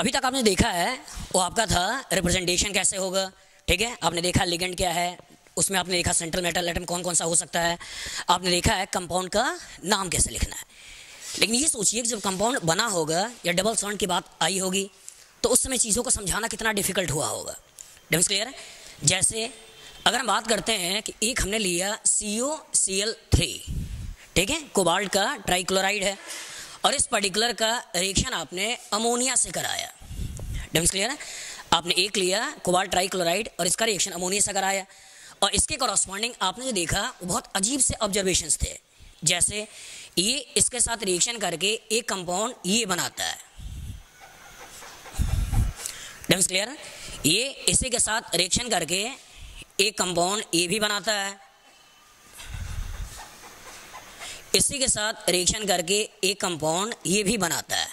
अभी तक आपने देखा है वो आपका था रिप्रेजेंटेशन कैसे होगा, ठीक है? आपने देखा लिगेंड क्या है, उसमें आपने देखा सेंट्रल मेटल आइटम कौन कौन सा हो सकता है, आपने देखा है कंपाउंड का नाम कैसे लिखना है। लेकिन ये सोचिए कि जब कंपाउंड बना होगा या डबल साउंड की बात आई होगी तो उस समय चीज़ों को समझाना कितना डिफ़िकल्ट हुआ होगा। डिफेंस क्लियर है? जैसे अगर हम बात करते हैं कि एक हमने लिया सी ओ सी एल थ्री ठीक है? कोबाल्ट का ट्राईक्लोराइड है। और इस पर्टिकुलर का रिएक्शन आपने अमोनिया से कराया। डब्स क्लियर है? आपने एक लिया कोबाल्ट ट्राइक्लोराइड और इसका रिएक्शन अमोनिया से कराया। और इसके कॉरस्पॉन्डिंग आपने जो देखा, वो बहुत अजीब से ऑब्जर्वेशन थे। जैसे ये इसके साथ रिएक्शन करके एक कंपाउंड ये बनाता है। डब्स क्लियर है? ये इसी के साथ रिएक्शन करके एक कंपाउंड ये भी बनाता है। इसी के साथ रिएक्शन करके एक कंपाउंड ये भी बनाता है।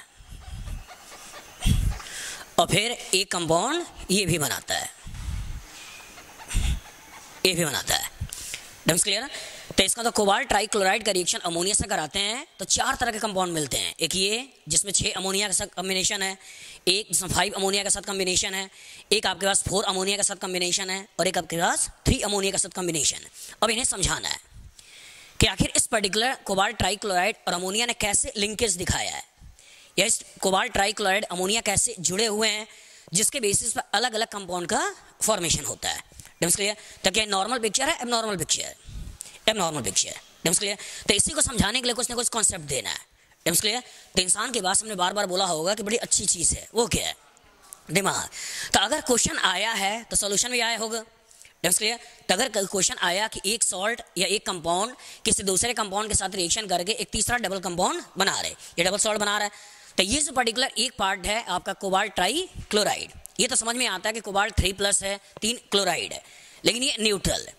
और फिर एक कंपाउंड ये भी बनाता है। ये भी बनाता है। डम्स क्लियर तो इसका तो कोबाल्ट ट्राइक्लोराइड का रिएक्शन अमोनिया से कराते हैं तो चार तरह के कंपाउंड मिलते हैं। एक ये, जिसमें छः अमोनिया के साथ कम्बिनेशन है, एक जिसमें फाइव अमोनिया के साथ कम्बिनेशन है, एक आपके पास फोर अमोनिया के साथ कम्बिनेशन है, और एक आपके पास थ्री अमोनिया के साथ कम्बिनेशन है। अब इन्हें समझाना है। कि आखिर इस पर्टिकुलर कोबाल ट्राइक्लोराइड और अमोनिया ने कैसे लिंकेज दिखाया है? या इस कोबाल ट्राइक्लोराइड अमोनिया कैसे जुड़े हुए हैं, जिसके बेसिस पर अलग अलग कंपाउंड का फॉर्मेशन होता है? डेम्स क्लियर तो क्या नॉर्मल पिक्चर है? एबनॉर्मल पिक्चर है। एबनॉर्मल पिक्चर है। डेम्स क्लियर तो इसी को समझाने के लिए कुछ ना कुछ कॉन्सेप्ट देना है। डेम्स क्लियर तो इंसान के बाद हमने बार बार बोला होगा कि बड़ी अच्छी चीज़ है। वो क्या है? दिमाग। तो अगर क्वेश्चन आया है तो सोल्यूशन भी आया होगा। जब क्लियर तो अगर क्वेश्चन आया कि एक सॉल्ट या एक कंपाउंड किसी दूसरे कंपाउंड के साथ रिएक्शन करके एक तीसरा डबल कंपाउंड बना रहे ये डबल सॉल्ट बना रहा है। तो ये जो पर्टिकुलर एक पार्ट है, आपका कोबाल्ट ट्राई क्लोराइड ये तो समझ में आता है कि कोबाल्ट थ्री प्लस है, तीन क्लोराइड है। लेकिन ये न्यूट्रल है।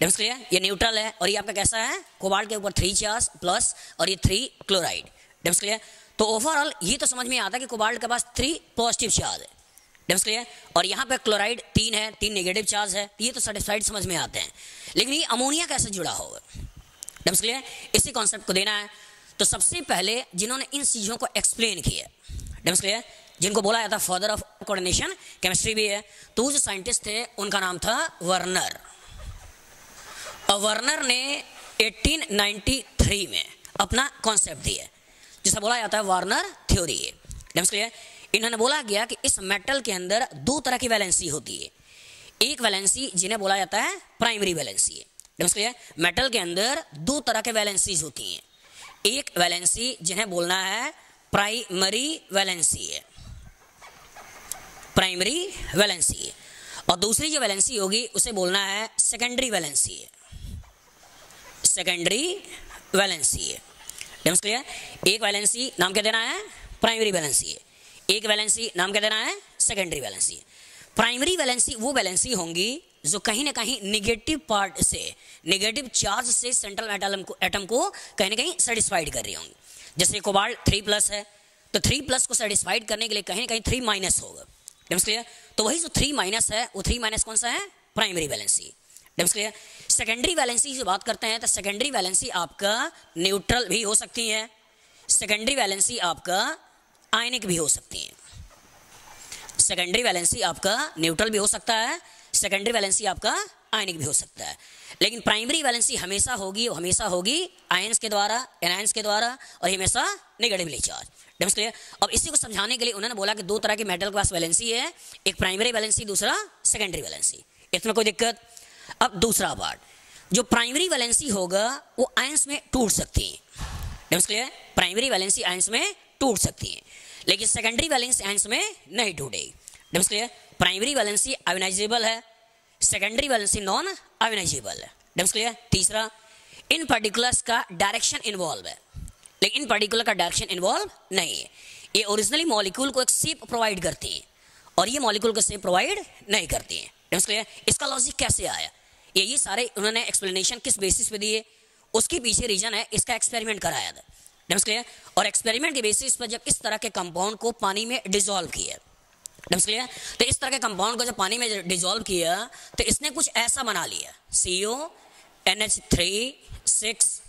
डेम्स क्लियर ये न्यूट्रल है और ये आपका कैसा है? कोबाल्ट के ऊपर थ्री चार्ज प्लस और ये थ्री क्लोराइड डेम्स क्लियर तो ओवरऑल ये तो समझ में आता है कि कोबाल्ट के पास थ्री पॉजिटिव चार्ज है। डिफ्स क्लियर और यहाँ पे क्लोराइड तीन है, तीन नेगेटिव चार्ज है, ये तो सेटिस्फाइड समझ में आते हैं। लेकिन ये अमोनिया कैसे जुड़ा होगा? डिफ्स क्लियर इसी कॉन्सेप्ट को देना है। तो सबसे पहले जिन्होंने इन चीज़ों को एक्सप्लेन किया डिफ्स क्लियर जिनको बोला जाता फादर ऑफ़ कोऑर्डिनेशन केमिस्ट्री भी है। तो वो जो साइंटिस्ट थे, उनका नाम था वर्नर और वर्नर ने 1893 में अपना कॉन्सेप्ट दिया। जिसे बोला जाता है वर्नर थ्योरी है क्लियर इन्होंने बोला गया कि इस मेटल के अंदर दो तरह की वैलेंसी होती है। एक वैलेंसी जिन्हें बोला जाता है प्राइमरी वैलेंसी है। मेटल के अंदर दो तरह के वैलेंसीज होती हैं। एक वैलेंसी जिन्हें बोलना है प्राइमरी वैलेंसी है। प्राइमरी वैलेंसी है। और दूसरी जो वैलेंसी होगी, उसे बोलना है सेकेंडरी वैलेंसी है। सेकेंडरी वैलेंसी है। क्लियर एक वैलेंसी नाम क्या देना है? प्राइमरी वैलेंसी है। एक बैलेंसी नाम क्या देना है? सेकेंडरी बैलेंसी प्राइमरी बैलेंसी वो बैलेंसी होंगी जो कहीं ना कहीं निगेटिव पार्ट से निगेटिव चार्ज से सेंट्रल एटम को एटम को कहीं ना कहीं सेटिस्फाइड कर रही होंगी. जैसे कोबाल्ट थ्री प्लस है तो थ्री प्लस को सेटिस्फाइड करने के लिए कहीं ना कहीं थ्री माइनस होगा. डेम्स क्लियर तो वही जो थ्री माइनस है, वो थ्री माइनस कौन सा है? प्राइमरी बैलेंसी डेम्स क्लियर सेकेंडरी बैलेंसी की बात करते हैं तो सेकेंडरी बैलेंसी आपका न्यूट्रल भी हो सकती है. सेकेंडरी वैलेंसी आपका आयनिक भी हो सकती हैं। सेकेंडरी वैलेंसी आपका न्यूट्रल भी हो सकता है सेकेंडरी वैलेंसी आपका आयनिक भी हो सकता है। लेकिन प्राइमरी वैलेंसी हमेशा होगी हमेशा होगी आयंस के द्वारा एनायंस के द्वारा और हमेशा निगेटिवली चार्ज डेम्स क्लियर अब इसी को समझाने के लिए उन्होंने बोला कि दो तरह की मेटल क्लास वैलेंसी है, एक प्राइमरी वैलेंसी दूसरा सेकेंडरी वैलेंसी इसमें कोई दिक्कत? अब दूसरा पार्ट जो प्राइमरी वैलेंसी होगा, वो आयंस में टूट सकती है। DIMMs clear primary valency ions में टूट सकती है। लेकिन सेकेंडरी वैलेंस एंस में नहीं ढूंढेगी क्लियर प्राइमरी वैलेंसी अविनाइजेबल है सेकेंडरी वैलेंसी नॉन अविनाइजेबल है डेम्स तीसरा, इन पर्टिकुलर्स का डायरेक्शन इन्वॉल्व है। लेकिन इन पर्टिकुलर का डायरेक्शन इन्वॉल्व नहीं है। ये ओरिजिनली मॉलिक्यूल को एक सेप प्रोवाइड करती है और ये मॉलिक्यूल को सेप प्रोवाइड नहीं करती है। डेम्स इसका लॉजिक कैसे आया? ये सारे उन्होंने एक्सप्लेनेशन किस बेसिस पे दिए? उसके पीछे रीजन है, इसका एक्सपेरिमेंट कराया था। क्लियर और एक्सपेरिमेंट के बेसिस पर जब इस तरह के कंपाउंड को पानी में डिजोल्व किया तो इस तरह के कंपाउंड को जब पानी में डिजोल्व किया तो इसने कुछ ऐसा बना लिया C O N H three six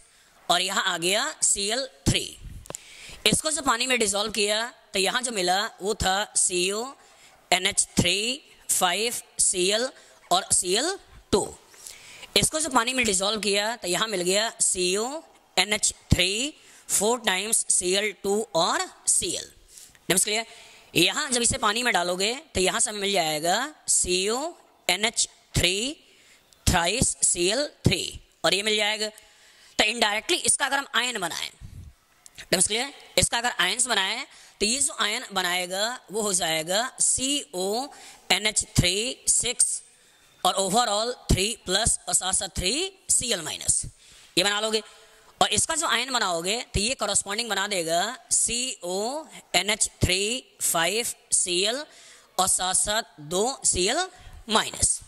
और यहाँ आ गया सी एल थ्री इसको जब पानी में डिजोल्व किया तो यहाँ जो मिला वो था C O N H three five C L और सी एल टू इसको जब पानी में डिजोल्व किया तो यहाँ मिल गया C O N H three four times C L two और सी एल क्लियर यहाँ जब इसे पानी में डालोगे तो यहाँ से मिल जाएगा C O N H three thrice C L three और ये मिल जाएगा। तो इनडायरेक्टली इसका अगर हम आयन बनाएँ क्लियर इसका अगर आयन्स बनाएँ तो ये जो आयन बनाएगा, वो हो जाएगा C O N H three six और ओवरऑल थ्री प्लस और साथ साथ थ्री सी एल माइनस ये बना लोगे। और इसका जो आयन बनाओगे तो ये करस्पॉन्डिंग बना देगा C O N H three five C L और साथ साथ दो सी एल माइनस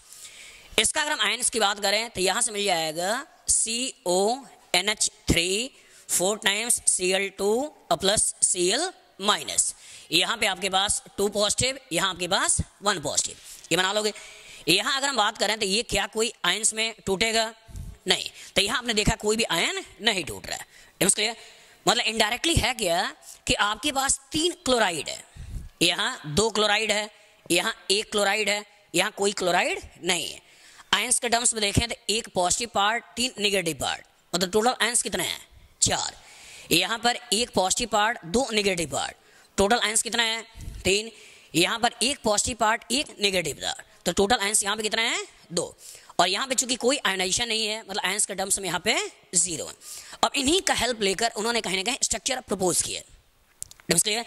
इसका अगर हम आयन्स की बात करें तो यहाँ से मिल जाएगा C O N H three four times C L two और प्लस सी एल माइनस यहाँ पे आपके पास टू पॉजिटिव यहाँ आपके पास वन पॉजिटिव ये बना लोगे। यहाँ अगर हम बात करें तो ये क्या कोई आयन्स में टूटेगा? नहीं तो यहाँ आपने देखा कोई भी आयन नहीं टूट रहा है। क्लियर मतलब इनडायरेक्टली है क्या कि आपके पास तीन क्लोराइड है? यहाँ दो क्लोराइड है, यहाँ एक क्लोराइड है, यहाँ कोई क्लोराइड नहीं है। आयंस के टर्म्स में देखें तो एक पॉजिटिव पार्ट तीन निगेटिव पार्ट मतलब टोटल आयंस कितने हैं? चार। यहाँ पर एक पॉजिटिव पार्ट दो निगेटिव पार्ट टोटल आयंस कितना है? तीन। यहाँ पर एक पॉजिटिव पार्ट एक निगेटिव पार्ट तो टोटल आयंस यहाँ पे कितना है? दो। और यहाँ पे चूँकि कोई आयनाइजेशन नहीं है मतलब आयंस के टर्म्स में यहाँ पे ज़ीरो है। अब इन्हीं का हेल्प लेकर उन्होंने कहीं ना कहीं स्ट्रक्चर प्रपोज किया। क्लियर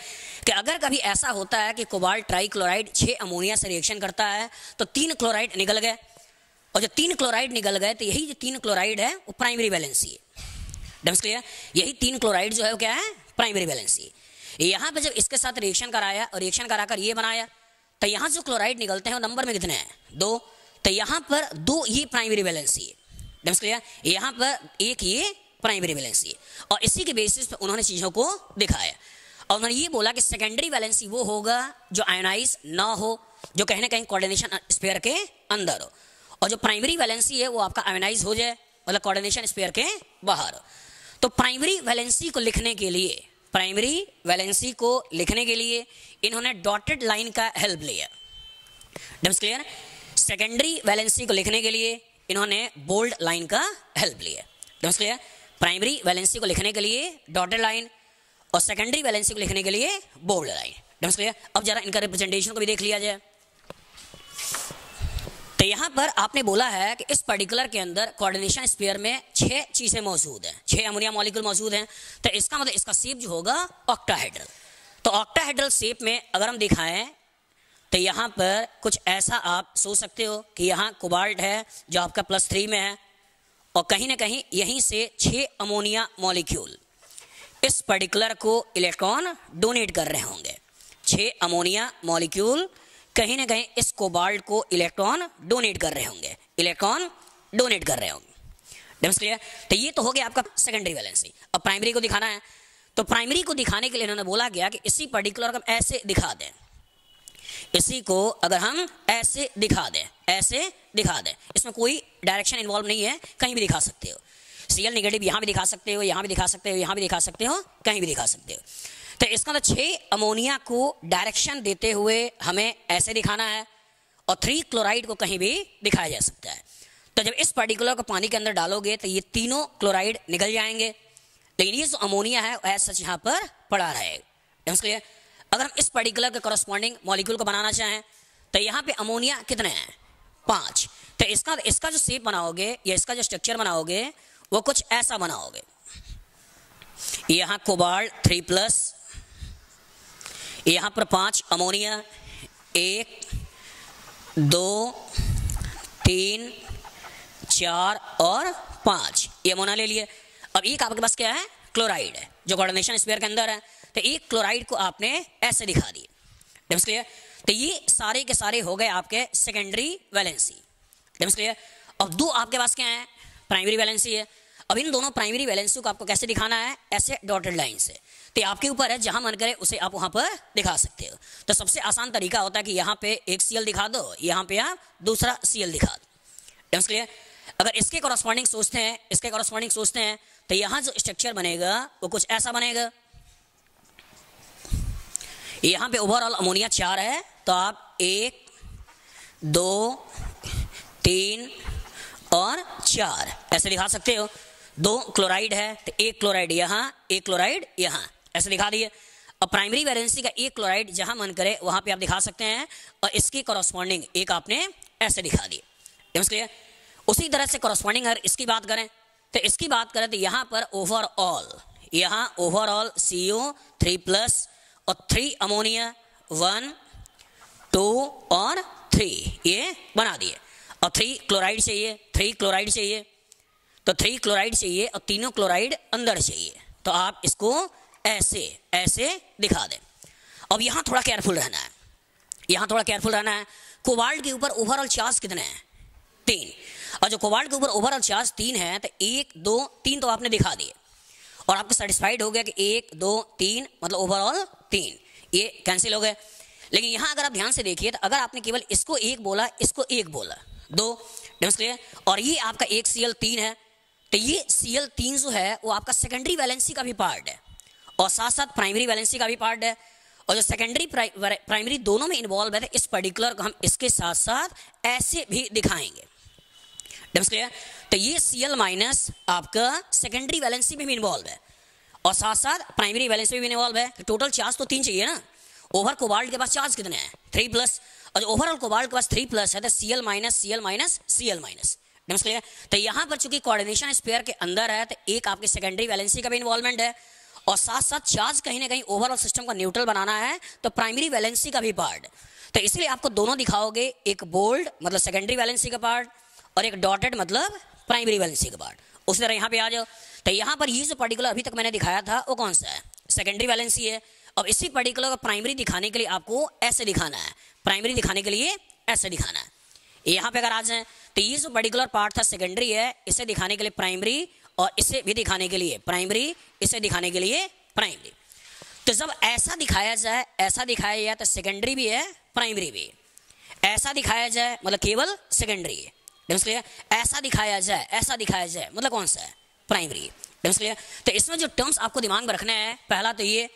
कि अगर कभी ऐसा होता है कि कोबाल्ट ट्राई क्लोराइड छः अमोनिया से रिएक्शन करता है तो तीन क्लोराइड निकल गए। और जो तीन क्लोराइड निकल गए तो यही जो तीन क्लोराइड है, वो प्राइमरी वैलेंसी है। डम्स क्लियर यही तीन क्लोराइड जो है, वो क्या है? प्राइमरी बैलेंसी यहाँ पे जब इसके साथ रिएक्शन कराया और रिएक्शन कराकर ये बनाया तो यहाँ जो क्लोराइड निकलते हैं, वो नंबर में कितने हैं? दो। तो यहाँ पर दो ये प्राइमरी वैलेंसी है। यहाँ पर एक ये प्राइमरी वैलेंसी है। और इसी के बेसिस पर उन्होंने चीज़ों को दिखाया। और उन्होंने ये बोला कि सेकेंडरी वैलेंसी वो होगा जो आयोनाइज ना हो, जो कहीं ना कहीं कोऑर्डिनेशन स्पेयर के अंदर हो। और जो प्राइमरी वैलेंसी है, वो आपका आयोनाइज हो जाए मतलब कोऑर्डिनेशन स्पेयर के बाहर हो। तो प्राइमरी वैलेंसी को लिखने के लिए प्राइमरी वैलेंसी को लिखने के लिए इन्होंने डॉटेड लाइन का हेल्प लिया। डम्स क्लियर सेकेंडरी वैलेंसी को लिखने के लिए इन्होंने बोल्ड लाइन का हेल्प लिया। डम्स क्लियर प्राइमरी वैलेंसी को लिखने के लिए डॉटेड लाइन और सेकेंडरी वैलेंसी को लिखने के लिए बोल्ड लाइन डम्स क्लियर अब जरा इनका रिप्रेजेंटेशन को भी देख लिया जाए। तो यहाँ पर आपने बोला है कि इस पर्टिकुलर के अंदर कोऑर्डिनेशन स्पेयर में छह चीज़ें मौजूद हैं। छह अमोनिया मॉलिक्यूल मौजूद हैं। तो इसका मतलब इसका सेप जो होगा ऑक्टाहेड्रल तो ऑक्टाहेड्रल शेप में अगर हम दिखाएँ तो यहाँ पर कुछ ऐसा आप सोच सकते हो कि यहाँ कोबाल्ट है, जो आपका प्लस थ्री में है, और कहीं ना कहीं यहीं से छः अमोनिया मॉलिक्यूल इस पर्टिकुलर को इलेक्ट्रॉन डोनेट कर रहे होंगे। छः अमोनिया मॉलिक्यूल कहीं ना कहीं इस कोबाल्ट को इलेक्ट्रॉन डोनेट कर रहे होंगे। इलेक्ट्रॉन डोनेट कर रहे होंगे। डेम्स क्लियर तो ये तो हो गया आपका सेकेंडरी वैलेंसी अब प्राइमरी को दिखाना है। तो प्राइमरी को दिखाने के लिए इन्होंने बोला गया कि इसी पर्टिकुलर हम ऐसे दिखा दें। इसी को अगर हम ऐसे दिखा दें, ऐसे दिखा दें। इसमें कोई डायरेक्शन इन्वॉल्व नहीं है, कहीं भी दिखा सकते हो। सी एल निगेटिव यहाँ भी दिखा सकते हो, यहाँ भी दिखा सकते हो, यहाँ भी दिखा सकते हो, कहीं भी दिखा सकते हो। तो इसका मतलब छः अमोनिया को डायरेक्शन देते हुए हमें ऐसे दिखाना है और थ्री क्लोराइड को कहीं भी दिखाया जा सकता है। तो जब इस पर्टिकुलर को पानी के अंदर डालोगे तो ये तीनों क्लोराइड निकल जाएँगे। लेकिन ये जो अमोनिया है ऐसा यहाँ पर पड़ा रहेगा। अगर हम इस पर्टिकुलर के करस्पॉन्डिंग मॉलिक्यूल को बनाना चाहें तो यहाँ पे अमोनिया कितने हैं? पाँच। तो इसका इसका जो शेप बनाओगे, या इसका जो स्ट्रक्चर बनाओगे, वो कुछ ऐसा बनाओगे। यहाँ कोबाल्ट थ्री प्लस यहाँ पर पाँच अमोनिया एक, दो, तीन, चार और पाँच। ये अमोनिया ले लिए। अब एक आपके पास क्या है? क्लोराइड है, जो कोऑर्डिनेशन स्पेयर के अंदर है। तो एक क्लोराइड को आपने ऐसे दिखा दिए। क्लियर तो ये सारे के सारे हो गए आपके सेकेंडरी वैलेंसी क्लियर अब दो आपके पास क्या है? प्राइमरी वैलेंसी है। अब इन दोनों प्राइमरी वैलेंसी को आपको कैसे दिखाना है? ऐसे डॉटेड लाइन से। तो आपके ऊपर है, जहाँ मन करे उसे आप वहाँ पर दिखा सकते हो। तो सबसे आसान तरीका होता है कि यहाँ पे एक सीएल दिखा दो, यहाँ पे आप दूसरा सीएल दिखा दो। क्लियर अगर इसके कॉरस्पॉन्डिंग सोचते हैं, इसके कॉरस्पॉन्डिंग सोचते हैं तो यहाँ जो स्ट्रक्चर बनेगा, वो कुछ ऐसा बनेगा। यहाँ पे ओवरऑल अमोनिया चार है तो आप एक, दो, तीन और चार। ऐसे दिखा सकते हो। दो क्लोराइड है तो एक क्लोराइड यहाँ, एक क्लोराइड यहाँ। ऐसे दिखा दिए। अब प्राइमरी वैलेंसी का एक क्लोराइड जहाँ मन करे, वहाँ पे आप दिखा सकते हैं, और इसकी कॉरस्पॉन्डिंग एक आपने ऐसे दिखा दी उसी तरह से कॉरस्पॉन्डिंग अगर इसकी बात करें तो इसकी बात करें तो यहाँ पर ओवरऑल यहाँ overall C O three plus और थ्री अमोनिया वन टू और थ्री ये बना दिए। और थ्री क्लोराइड चाहिए थ्री क्लोराइड चाहिए। तो थ्री क्लोराइड चाहिए और तीनों क्लोराइड अंदर चाहिए। तो आप इसको ऐसे ऐसे दिखा दें। अब यहाँ थोड़ा केयरफुल रहना है। यहाँ थोड़ा केयरफुल रहना है। कोबाल्ट के ऊपर ओवरऑल चार्ज कितने हैं? तीन। और जो कोबाल्ट के ऊपर ओवरऑल चार्ज तीन है तो एक, दो, तीन तो आपने दिखा दिए। और आपको सेटिस्फाइड हो गया कि एक, दो, तीन मतलब ओवरऑल तीन। ये कैंसिल हो गए। लेकिन यहाँ अगर आप ध्यान से देखिए तो अगर आपने केवल इसको एक बोला, इसको एक बोला, दो क्लियर और ये आपका एक सी तीन है तो ये सी तीन जो है, वो आपका सेकेंडरी वैलेंसी का भी पार्ट है। और साथ साथ प्राइमरी वैलेंसी का भी पार्ट है। और जो सेकेंडरी प्राइमरी दोनों में इन्वॉल्व है इस पर्टिकुलर को हम इसके साथ साथ ऐसे भी दिखाएँगे। क्लियर तो ये सी एल माइनस आपका सेकेंडरी वैलेंसी में भी इन्वॉल्व है। और साथ साथ प्राइमरी वैलेंसी में भी इन्वॉल्व है। तो टोटल चार्ज तो तीन चाहिए ना। ओवर कोबाल्ट के पास चार्ज कितने हैं? थ्री प्लस और ओवरऑल कोबाल्ट के पास थ्री प्लस है तो C L minus C L minus C L minus तो यहाँ पर चूँकि कोऑर्डिनेशन स्पेयर के अंदर है तो एक आपके सेकेंडरी वैलेंसी का भी इन्वॉल्वमेंट है। और साथ साथ चार्ज कहीं ना कहीं ओवरऑल सिस्टम को न्यूट्रल बनाना है तो प्राइमरी वैलेंसी का भी पार्ट तो इसलिए आपको दोनों दिखाओगे, एक बोल्ड मतलब सेकेंडरी वैलेंसी का पार्ट और एक डॉटेड मतलब प्राइमरी वैलेंसी का पार्ट उसी तरह यहाँ पे आ जाओ तो यहाँ पर ये जो पर्टिकुलर अभी तक मैंने दिखाया था, वो कौन सा है? सेकेंडरी वैलेंसी है। अब इसी पर्टिकुलर का प्राइमरी दिखाने के लिए आपको ऐसे दिखाना है। प्राइमरी दिखाने के लिए ऐसे दिखाना है। यहाँ पे अगर आ जाए तो ये जो पर्टिकुलर पार्ट था सेकेंडरी है, इसे दिखाने के लिए प्राइमरी और इसे भी दिखाने के लिए प्राइमरी इसे दिखाने के लिए प्राइमरी तो जब ऐसा दिखाया जाए, ऐसा दिखाया जाए तो सेकेंडरी भी है प्राइमरी भी। ऐसा दिखाया जाए मतलब केवल सेकेंडरी है। ऐसा दिखाया जाए, ऐसा दिखाया जाए। मतलब कौन सा है? प्राइमरी तो इसमें जो टर्म्स आपको दिमाग में रखना है, पहला तो ये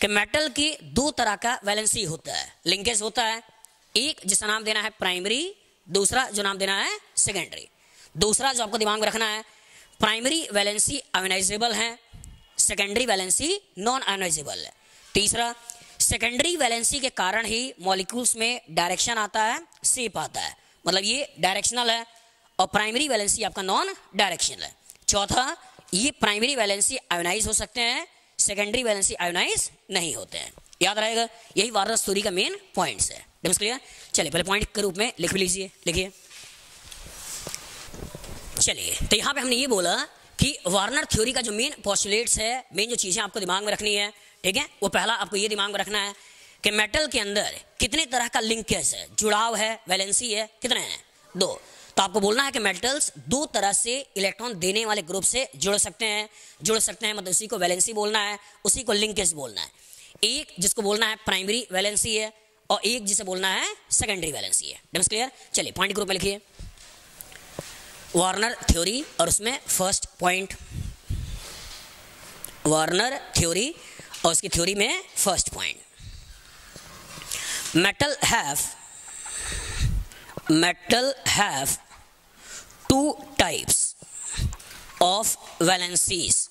कि मेटल की दो तरह का वैलेंसी होता है। लिंकेज होता है। एक, जिसका नाम देना है प्राइमरी दूसरा, जो नाम देना है सेकेंडरी दूसरा, जो आपको दिमाग में रखना है प्राइमरी वैलेंसी आयोनाइजेबल है सेकेंडरी वैलेंसी नॉन आयोनाइजेबल है। तीसरा सेकेंडरी वैलेंसी के कारण ही मॉलिक्यूल्स में डायरेक्शन आता है सेप आता है। मतलब ये डायरेक्शनल है और प्राइमरी वैलेंसी आपका नॉन डायरेक्शनल है। चौथा, ये प्राइमरी वैलेंसी आयोनाइज हो सकते हैं सेकेंडरी वैलेंसी आयोनाइज नहीं होते हैं। याद रहेगा, यही वारस थ्योरी का मेन पॉइंट्स है। क्लियर चलिए, पहले पॉइंट के रूप में लिख भी लीजिए, लिखिए। चलिए तो यहाँ पे हमने ये बोला कि वार्नर थ्योरी का जो मेन पॉस्टुलेट्स है मेन जो चीज़ें आपको दिमाग में रखनी है, ठीक है? वो पहला आपको ये दिमाग में रखना है कि मेटल के अंदर कितने तरह का लिंकेज है जुड़ाव है वैलेंसी है, कितने हैं? दो। तो आपको बोलना है कि मेटल्स दो तरह से इलेक्ट्रॉन देने वाले ग्रुप से जुड़ सकते हैं। जुड़ सकते हैं मतलब उसी को वैलेंसी बोलना है, उसी को लिंकेज बोलना है। एक जिसको बोलना है प्राइमरी वैलेंसी है और एक जिसे बोलना है सेकेंडरी वैलेंसी है। डेम्स क्लियर चलिए पॉइंट ग्रुप में लिखिए। वार्नर थ्योरी और उसमें फ़र्स्ट पॉइंट वार्नर थ्योरी और उसकी थ्योरी में first point metal have metal have two types of valencies.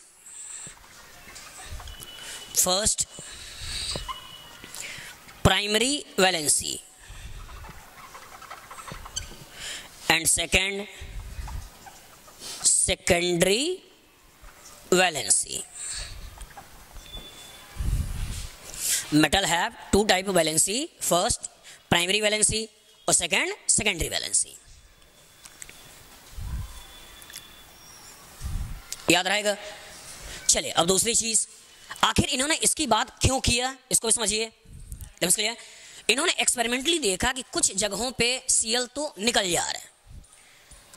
First primary valency. And second secondary valency. Metal have two type of first, primary valency और second secondary valency याद रहेगा? चलिए, अब दूसरी चीज़। आखिर इन्होंने इसकी बात क्यों किया? इसको समझिए। समझिए इन्होंने एक्सपेरिमेंटली देखा कि कुछ जगहों पे सीएल तो निकल जा रहे हैं।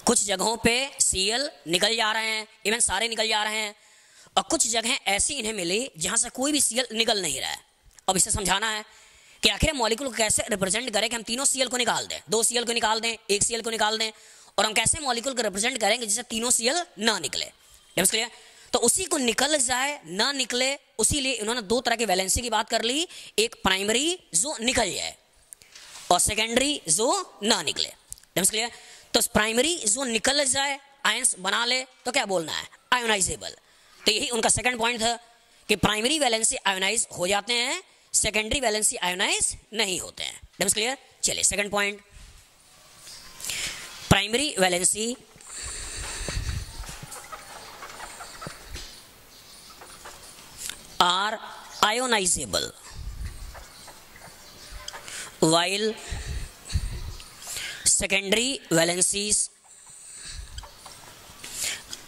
कुछ जगहों पे सीएल निकल जा रहे हैं इवन सारे निकल जा रहे हैं। और कुछ जगह ऐसी इन्हें मिली जहाँ से कोई भी सीएल निकल नहीं रहा है। अब इसे समझाना है कि आखिर मॉलिक्यूल को कैसे रिप्रेजेंट करें कि हम तीनों सीएल को निकाल दें? दो सीएल को निकाल दें, एक सीएल को निकाल दें, और हम कैसे मॉलिक्यूल को रिप्रेजेंट करेंगे जिससे तीनों सीएल ना निकले? तो उसी को निकल जाए, ना निकले, उसी लिए इन्होंने दो तरह की वैलेंसी की बात कर ली। एक प्राइमरी जो निकल जाए, और सेकेंडरी जो ना निकले। क्लियर तो प्राइमरी जो निकल जाए आयंस बना ले तो क्या बोलना है? आयोनाइजेबल तो यही उनका सेकंड पॉइंट था कि प्राइमरी वैलेंसी आयोनाइज हो जाते हैं सेकेंडरी वैलेंसी आयोनाइज नहीं होते हैं। डम्स क्लियर चलिए second point primary valency are ionizable while secondary valencies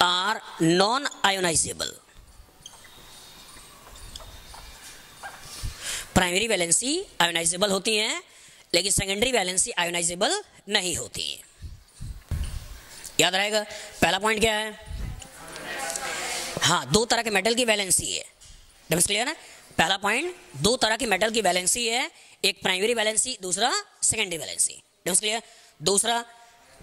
are non ionizable primary valency ionizable होती हैं, लेकिन सेकेंडरी वैलेंसी आयोनाइजेबल नहीं होती हैं। याद रहेगा, पहला पॉइंट क्या है? हाँ दो तरह के मेटल की वैलेंसी है। क्लियर है पहला पॉइंट दो तरह की मेटल की वैलेंसी है, एक प्राइमरी वैलेंसी, दूसरा सेकेंडरी वैलेंसी। क्लियर दूसरा,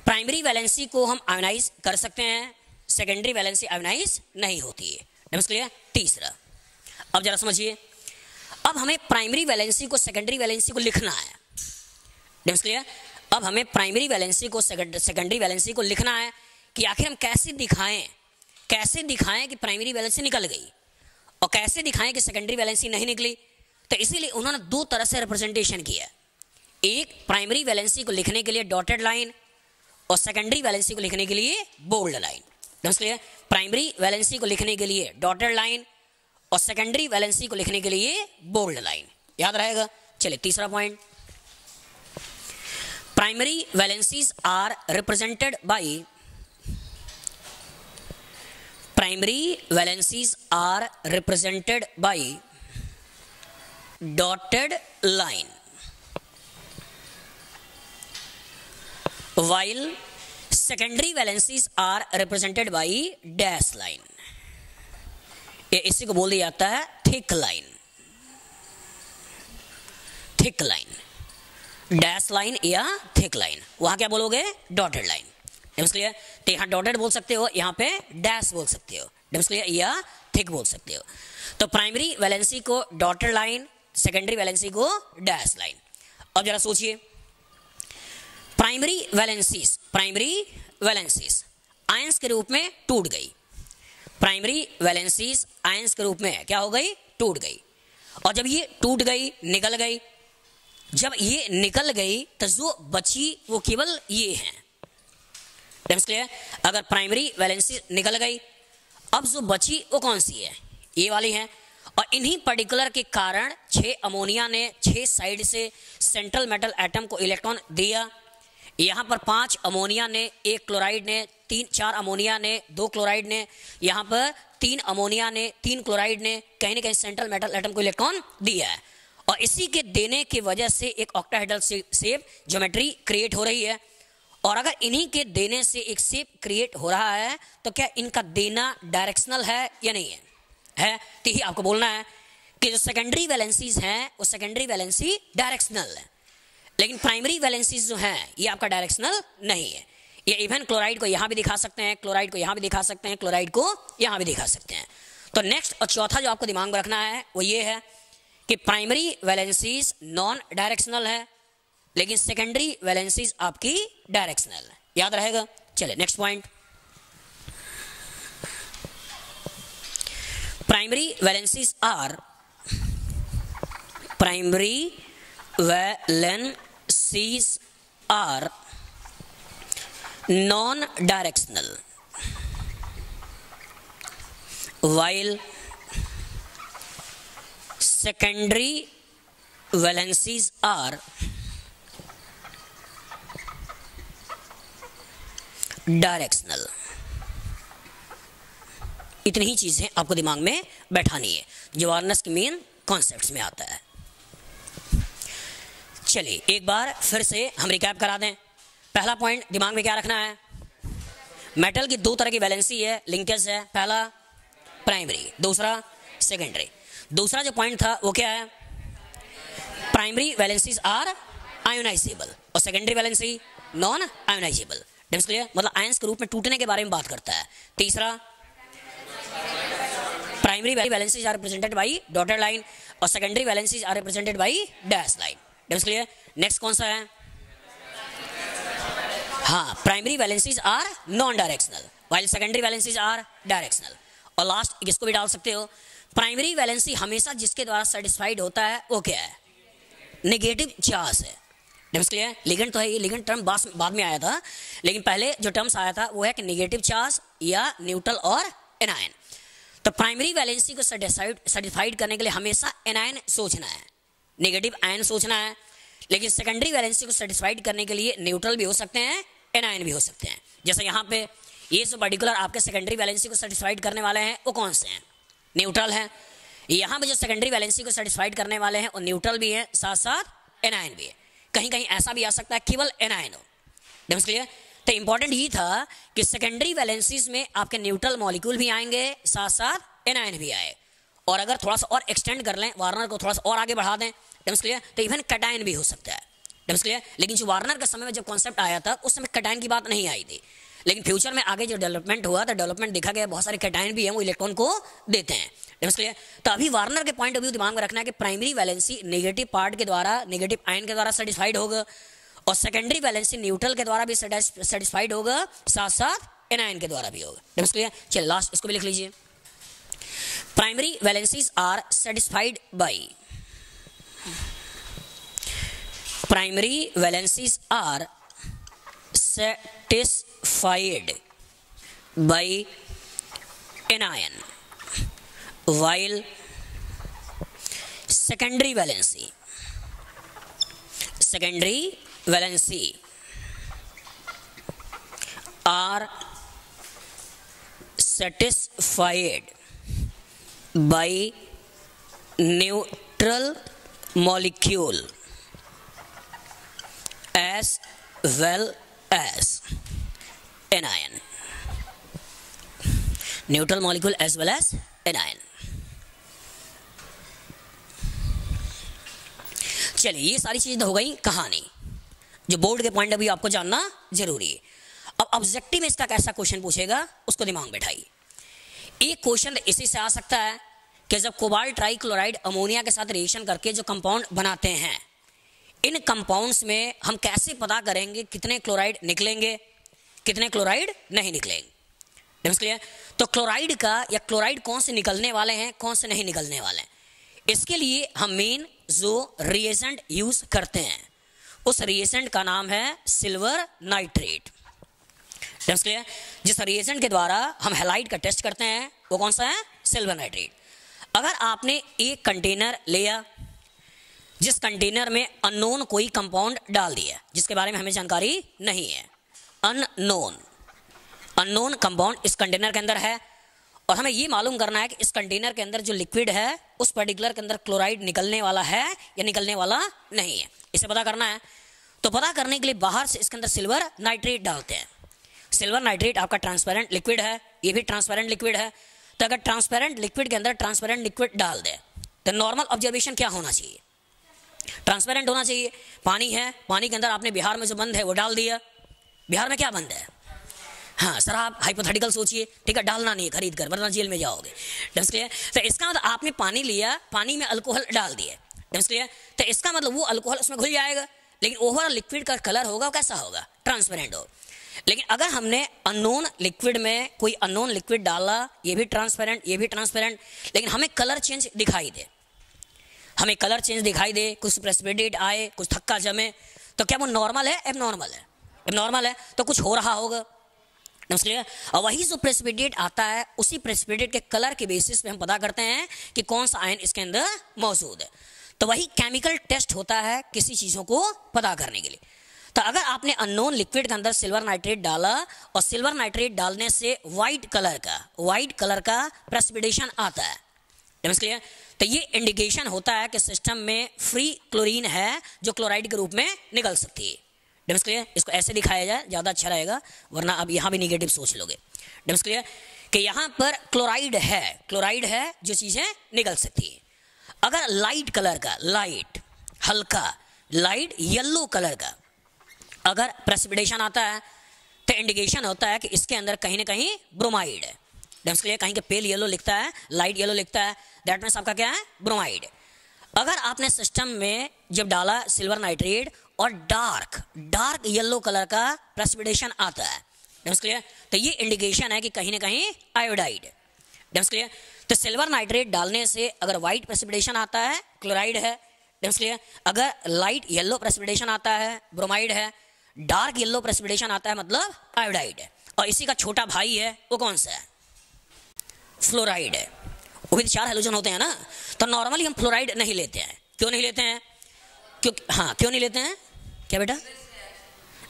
प्राइमरी वैलेंसी को हम आयोनाइज कर सकते हैं, सेकेंडरी वैलेंसी आयोनाइज नहीं होती है। क्लियर तीसरा। अब जरा समझिए अब हमें प्राइमरी वैलेंसी को सेकेंडरी वैलेंसी को लिखना है। क्लियर अब हमें प्राइमरी वैलेंसी को सेकेंडरी वैलेंसी को लिखना है कि आखिर हम कैसे दिखाएँ कैसे दिखाएँ कि प्राइमरी वैलेंसी निकल गई और कैसे दिखाएँ कि सेकेंडरी वैलेंसी नहीं निकली। तो इसीलिए उन्होंने दो तरह से रिप्रेजेंटेशन किया एक प्राइमरी वैलेंसी को लिखने के लिए डॉटेड लाइन और सेकेंडरी वैलेंसी को लिखने के लिए bold line clear primary valency को लिखने के लिए डॉटेड लाइन और सेकेंडरी वैलेंसी को लिखने के लिए बोल्ड लाइन याद रहेगा? चलिए, तीसरा point primary valencies are represented by primary valencies are represented by dotted line while secondary valencies are represented by dash line ये इसी को बोल दिया जाता है thick line thick line dash line या थिक लाइन वहाँ क्या बोलोगे? डॉटेड लाइन क्लियर तो यहाँ डॉटेड बोल सकते हो, यहाँ पे डैश बोल सकते हो. क्लियर या थिक बोल सकते हो. तो प्राइमरी वैलेंसी को डॉटेड लाइन सेकेंडरी वैलेंसी को डैश लाइन अब जरा सोचिए। Primary valencies primary valencies ions के रूप में टूट गई। प्राइमरी वैलेंसीज आयंस के रूप में क्या हो गई? टूट गई। और जब ये टूट गई, निकल गई, जब ये निकल गई तो जो बची वो केवल ये है। अगर प्राइमरी वैलेंसी निकल गई, अब जो बची वो कौन सी है? ये वाली है। और इन्हीं पर्टिकुलर के कारण छह अमोनिया ने छह साइड से सेंट्रल मेटल एटम को इलेक्ट्रॉन दिया। यहाँ पर पाँच अमोनिया ने, एक क्लोराइड ने तीन, चार अमोनिया ने, दो क्लोराइड ने, यहाँ पर तीन अमोनिया ने, तीन क्लोराइड ने कहीं ना कहीं सेंट्रल मेटल एटम को इलेक्ट्रॉन दिया है। और इसी के देने की वजह से एक ऑक्टाहेड्रल शेप ज्योमेट्री क्रिएट हो रही है। और अगर इन्हीं के देने से एक शेप क्रिएट हो रहा है तो क्या इनका देना डायरेक्शनल है या नहीं है? है? तो ही आपको बोलना है कि जो सेकेंडरी वैलेंसीज हैं, वो सेकेंडरी वैलेंसी डायरेक्शनल है। लेकिन प्राइमरी वैलेंसीज जो हैं, ये आपका डायरेक्शनल नहीं है। ये इवन क्लोराइड को यहाँ भी दिखा सकते हैं क्लोराइड को यहाँ भी दिखा सकते हैं क्लोराइड को यहाँ भी दिखा सकते हैं। तो नेक्स्ट और चौथा जो आपको दिमाग में रखना है, वो ये है कि प्राइमरी वैलेंसीज नॉन डायरेक्शनल है, लेकिन सेकेंडरी वैलेंसीज आपकी डायरेक्शनल है। याद रहेगा? चले next point primary are primary primary valencies are non-directional. While secondary valencies are directional. इतनी ही चीज़ें आपको दिमाग में बैठानी है। जो अवेयरनेस के मेन कॉन्सेप्ट में आता है। चलिए, एक बार फिर से हम रिकैप करा दें। पहला पॉइंट दिमाग में क्या रखना है? मेटल की दो तरह की वैलेंसी है लिंकेज है, पहला प्राइमरी दूसरा सेकेंडरी दूसरा जो पॉइंट था, वो क्या है? प्राइमरी वैलेंसीज आर आयोनाइजेबल और सेकेंडरी वैलेंसी नॉन आयोनाइजेबल मतलब आयंस के रूप में टूटने के बारे में बात करता है। तीसरा primary valencies are represented by dotted line और secondary valencies are represented by dash line clear next कौन सा है? हाँ primary valencies are non directional while secondary valencies are directional और लास्ट इसको भी डाल सकते हो? प्राइमरी वैलेंसी हमेशा जिसके द्वारा सेटिस्फाइड होता है, वो क्या है? नेगेटिव चार्ज है। डेम्स क्लियर लिगेंड तो है ये लिगेंड टर्म बाद में आया था। लेकिन पहले जो टर्म्स आया था, वो है कि नेगेटिव चार्ज या न्यूट्रल और एनायन तो प्राइमरी वैलेंसी को सर्टिफाइड करने के लिए हमेशा एनायन सोचना है। नेगेटिव आयन सोचना है। लेकिन सेकेंडरी वैलेंसी को सेटिस्फाइड करने के लिए न्यूट्रल भी हो सकते हैं एनायन भी हो सकते हैं। जैसे यहाँ पे ये जो पर्टिकुलर आपके सेकेंडरी वैलेंसी को सेटिस्फाइड करने वाले हैं, वो कौन से हैं? न्यूट्रल है। यहाँ पे जो सेकेंडरी वैलेंसी को सेटिस्फाइड करने वाले हैं, वो न्यूट्रल भी है साथ साथ एनायन भी है। कहीं कहीं ऐसा भी आ सकता है, केवल एनायन हो। क्लियर तो इंपॉर्टेंट ये था कि सेकेंडरी वैलेंसीज में आपके न्यूट्रल मॉलिक्यूल भी आएँगे साथ साथ एनायन भी आए। और अगर थोड़ा सा और एक्सटेंड कर लें वार्नर को थोड़ा सा और आगे बढ़ा दें क्लियर तो इवन कटाइन भी हो सकता है। डेम्स क्लियर लेकिन जो वार्नर के समय में जब कॉन्सेप्ट आया था, उस समय कटाइन की बात नहीं आई थी। लेकिन फ्यूचर में आगे जो डेवलपमेंट हुआ तो डेवलपमेंट देखा गया, बहुत सारे कैटाइन भी हैं, वो इलेक्ट्रॉन को देते हैं। क्लियर तो अभी वार्नर के पॉइंट ऑफ़ व्यू दिमाग में रखना है कि प्राइमरी वैलेंसी नेगेटिव पार्ट के द्वारा नेगेटिव आयन के द्वारा सेटिस्फाइड होगा, और सेकेंडरी वैलेंसी न्यूट्रल के द्वारा भी सेटिस्फाइड होगा साथ साथ एनायन के द्वारा भी होगा। क्लियर चलिए लास्ट इसको भी लिख लीजिए। Primary valencies are satisfied by primary valencies are satisfied by anion while secondary valency secondary valency are satisfied by neutral molecule. As well as anion neutral molecule as well as anion चलिए, ये सारी चीज़ें तो हो गई कहानी। जो board के पॉइंट ऑफ़ व्यू आपको जानना ज़रूरी है। अब ऑब्जेक्टिव में इसका कैसा क्वेश्चन पूछेगा, उसको दिमाग बैठाइए एक क्वेश्चन इसी से आ सकता है कि जब कोबाल्ट ट्राइक्लोराइड अमोनिया के साथ रिएक्शन करके जो कंपाउंड बनाते हैं इन कंपाउंड्स में हम कैसे पता करेंगे कितने क्लोराइड निकलेंगे, कितने क्लोराइड नहीं निकलेंगे? क्लियर तो क्लोराइड का या क्लोराइड कौन से निकलने वाले हैं, कौन से नहीं निकलने वाले हैं? इसके लिए हम मेन जो रिएजेंट यूज़ करते हैं, उस रिएजेंट का नाम है सिल्वर नाइट्रेट क्लियर जिस रिएजेंट के द्वारा हम हेलाइट का टेस्ट करते हैं, वो कौन सा है? सिल्वर नाइट्रेट अगर आपने एक कंटेनर लिया जिस कंटेनर में अननोन कोई कंपाउंड डाल दिया जिसके बारे में हमें जानकारी नहीं है। अननोन अननोन कंपाउंड इस कंटेनर के अंदर है, और हमें ये मालूम करना है कि इस कंटेनर के अंदर जो लिक्विड है, उस पर्टिकुलर के अंदर क्लोराइड निकलने वाला है या निकलने वाला नहीं है। इसे पता करना है। तो पता करने के लिए बाहर से इसके अंदर सिल्वर नाइट्रेट डालते हैं। सिल्वर नाइट्रेट आपका ट्रांसपेरेंट लिक्विड है, ये भी ट्रांसपेरेंट लिक्विड है। तो अगर ट्रांसपेरेंट लिक्विड के अंदर ट्रांसपेरेंट लिक्विड डाल दे तो नॉर्मल ऑब्जर्वेशन क्या होना चाहिए? ट्रांसपेरेंट होना चाहिए। पानी है, पानी के अंदर आपने बिहार में जो बंद है वो डाल दिया। बिहार में क्या बंद है? हाँ सर आप हाइपोथेटिकल सोचिए। ठीक है, डालना नहीं है, खरीद कर, वरना जेल में जाओगे। तो इसका मतलब आपने पानी लिया, पानी में अल्कोहल डाल दिया तो इसका मतलब वो अल्कोहल उसमें घुल जाएगा। लेकिन ओवरऑल लिक्विड का कलर होगा कैसा होगा? ट्रांसपेरेंट हो। लेकिन अगर हमने अननोन लिक्विड में कोई अननोन लिक्विड डाला, ये भी ट्रांसपेरेंट ये भी ट्रांसपेरेंट लेकिन हमें कलर चेंज दिखाई दे। हमें कलर चेंज दिखाई दे, कुछ प्रेसिपिटेट आए, कुछ थक्का जमे तो क्या वो नॉर्मल है? एब नॉर्मल है। एब नॉर्मल है तो कुछ हो रहा होगा। क्लियर और वही जो प्रेसिपिटेट आता है, उसी प्रेसिपिटेट के कलर के बेसिस पे हम पता करते हैं कि कौन सा आयन इसके अंदर मौजूद है। तो वही केमिकल टेस्ट होता है किसी चीज़ों को पता करने के लिए। तो अगर आपने अननोन लिक्विड के अंदर सिल्वर नाइट्रेट डाला और सिल्वर नाइट्रेट डालने से व्हाइट कलर का व्हाइट कलर का प्रेसिपिटेशन आता है। क्लियर तो ये इंडिकेशन होता है कि सिस्टम में फ्री क्लोरीन है जो क्लोराइड के रूप में निकल सकती है। डेम्स क्लियर इसको ऐसे दिखाया जाए, ज़्यादा अच्छा रहेगा, वरना अब यहाँ भी निगेटिव सोच लोगे। डेम्स क्लियर कि यहाँ पर क्लोराइड है क्लोराइड है जो चीज़ें निकल सकती है। अगर लाइट कलर का लाइट हल्का लाइट येलो कलर का अगर प्रेसिपिटेशन आता है तो इंडिकेशन होता है कि इसके अंदर कहीं ना कहीं ब्रोमाइड है। डेम्स क्लियर कहीं के पेल येलो लिखता है लाइट येलो लिखता है। दैट मीन्स आपका क्या है? ब्रोमाइड अगर आपने सिस्टम में जब डाला सिल्वर नाइट्रेट और डार्क डार्क येलो कलर का प्रेसिपिटेशन आता है डेम्स क्लियर तो ये इंडिकेशन है कि कहीं ना कहीं आयोडाइड डेम्स क्लियर तो सिल्वर नाइट्रेट डालने से अगर व्हाइट प्रेसिपिटेशन आता है क्लोराइड है डेम्स क्लियर अगर लाइट येलो प्रेसिपिटेशन आता है ब्रोमाइड है डार्क येलो प्रेसिपिटेशन आता है मतलब आयोडाइड है और इसी का छोटा भाई है, वो कौन सा है? फ्लोराइड है। वो भी तो चार हेलोजन होते हैं ना तो नॉर्मली हम फ्लोराइड नहीं लेते हैं। क्यों नहीं लेते हैं? क्यों हाँ क्यों नहीं लेते हैं? क्या बेटा?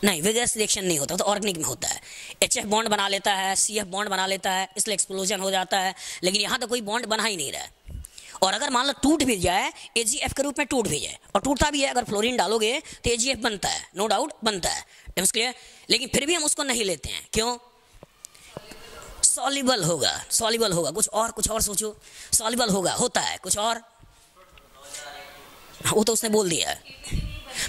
नहीं विगरस रिएक्शन नहीं होता तो ऑर्गेनिक में होता है। एच एफ़ बॉन्ड बना लेता है सी एफ़ बॉन्ड बना लेता है, इसलिए एक्सप्लोजन हो जाता है। लेकिन यहाँ तो कोई बॉन्ड बना ही नहीं रहा और अगर मान लो टूट भी जाए ए जी एफ़ के रूप में टूट भी जाए, और टूटता भी है, अगर फ्लोरिन डालोगे तो ए जी एफ़ बनता है नो डाउट बनता है। लेकिन फिर भी हम उसको नहीं लेते हैं। क्यों? सॉलिबल होगा सॉलिबल होगा। कुछ और कुछ और सोचो। सॉलिबल होगा, होता है। कुछ और? वो तो उसने बोल दिया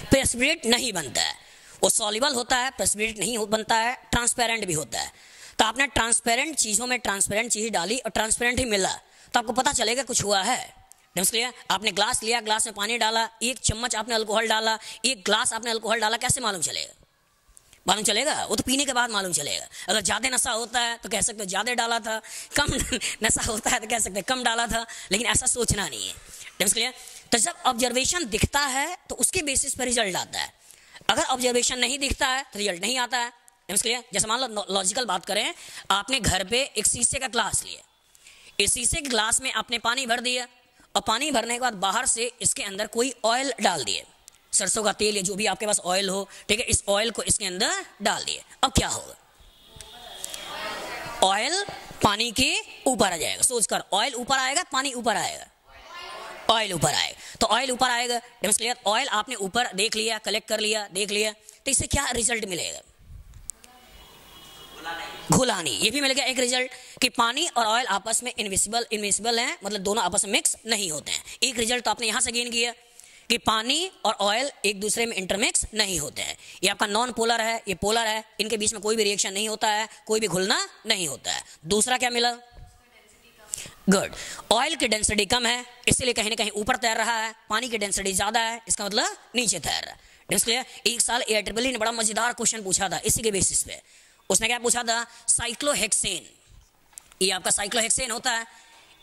प्रेसिपिटेट नहीं बनता है। वो सॉलिबल होता है प्रेसिपिटेट नहीं बनता है ट्रांसपेरेंट भी होता है। तो आपने ट्रांसपेरेंट चीज़ों में ट्रांसपेरेंट चीज़ डाली और ट्रांसपेरेंट ही मिला तो आपको पता चलेगा कुछ हुआ है। क्लियर आपने ग्लास लिया ग्लास में पानी डाला, एक चम्मच आपने अल्कोहल डाला, एक ग्लास आपने अल्कोहल डाला, कैसे मालूम चलेगा? मालूम चलेगा? वो तो पीने के बाद मालूम चलेगा। अगर ज़्यादा नशा होता है तो कह सकते हो ज़्यादा डाला था। कम नशा होता है तो कह सकते कम डाला था। लेकिन ऐसा सोचना नहीं है। क्लियर तो जब ऑब्जर्वेशन दिखता है तो उसके बेसिस पर रिज़ल्ट आता है। अगर ऑब्जर्वेशन नहीं दिखता है तो रिज़ल्ट नहीं आता है। क्लियर जैसे मान लो लॉजिकल बात करें, आपने घर पे एक शीशे का ग्लास लिया। इस शीशे के ग्लास में आपने पानी भर दिया। और पानी भरने के बाद बाहर से इसके अंदर कोई ऑयल डाल दिए सरसों का तेल या जो भी आपके पास ऑयल हो ठीक है इस ऑयल को इसके अंदर डाल दिए। अब क्या होगा? ऑयल पानी के ऊपर आ जाएगा। सोचकर ऑयल ऊपर आएगा पानी ऊपर आएगा। ऑयल ऊपर आएगा। तो ऑयल ऊपर आएगा। क्लियर ऑयल आपने ऊपर देख लिया कलेक्ट कर लिया देख लिया तो इससे क्या रिज़ल्ट मिलेगा? घुलानी ये भी मिल गया एक रिज़ल्ट कि पानी और ऑयल आपस में इनविजिबल इनविजिबल हैं मतलब दोनों आपस में मिक्स नहीं होते हैं। एक रिज़ल्ट तो आपने यहाँ से गेन किया। कि पानी और ऑयल एक दूसरे में इंटरमिक्स नहीं होते हैं। ये आपका नॉन पोलर है, ये पोलर है, इनके बीच में कोई भी रिएक्शन नहीं होता है, कोई भी घुलना नहीं होता है। दूसरा क्या मिला? गुड ऑयल की डेंसिटी कम है, इसीलिए कहीं ना कहीं ऊपर तैर रहा है, पानी की डेंसिटी ज़्यादा है, इसका मतलब नीचे तैर रहा है। इसलिए एक साल एयर ट्रिपल e ने बड़ा मज़ेदार क्वेश्चन पूछा था, इसी के बेसिस पे। उसने क्या पूछा था? साइक्लोहेक्सेन ये आपका साइक्लोहेक्सेन होता है।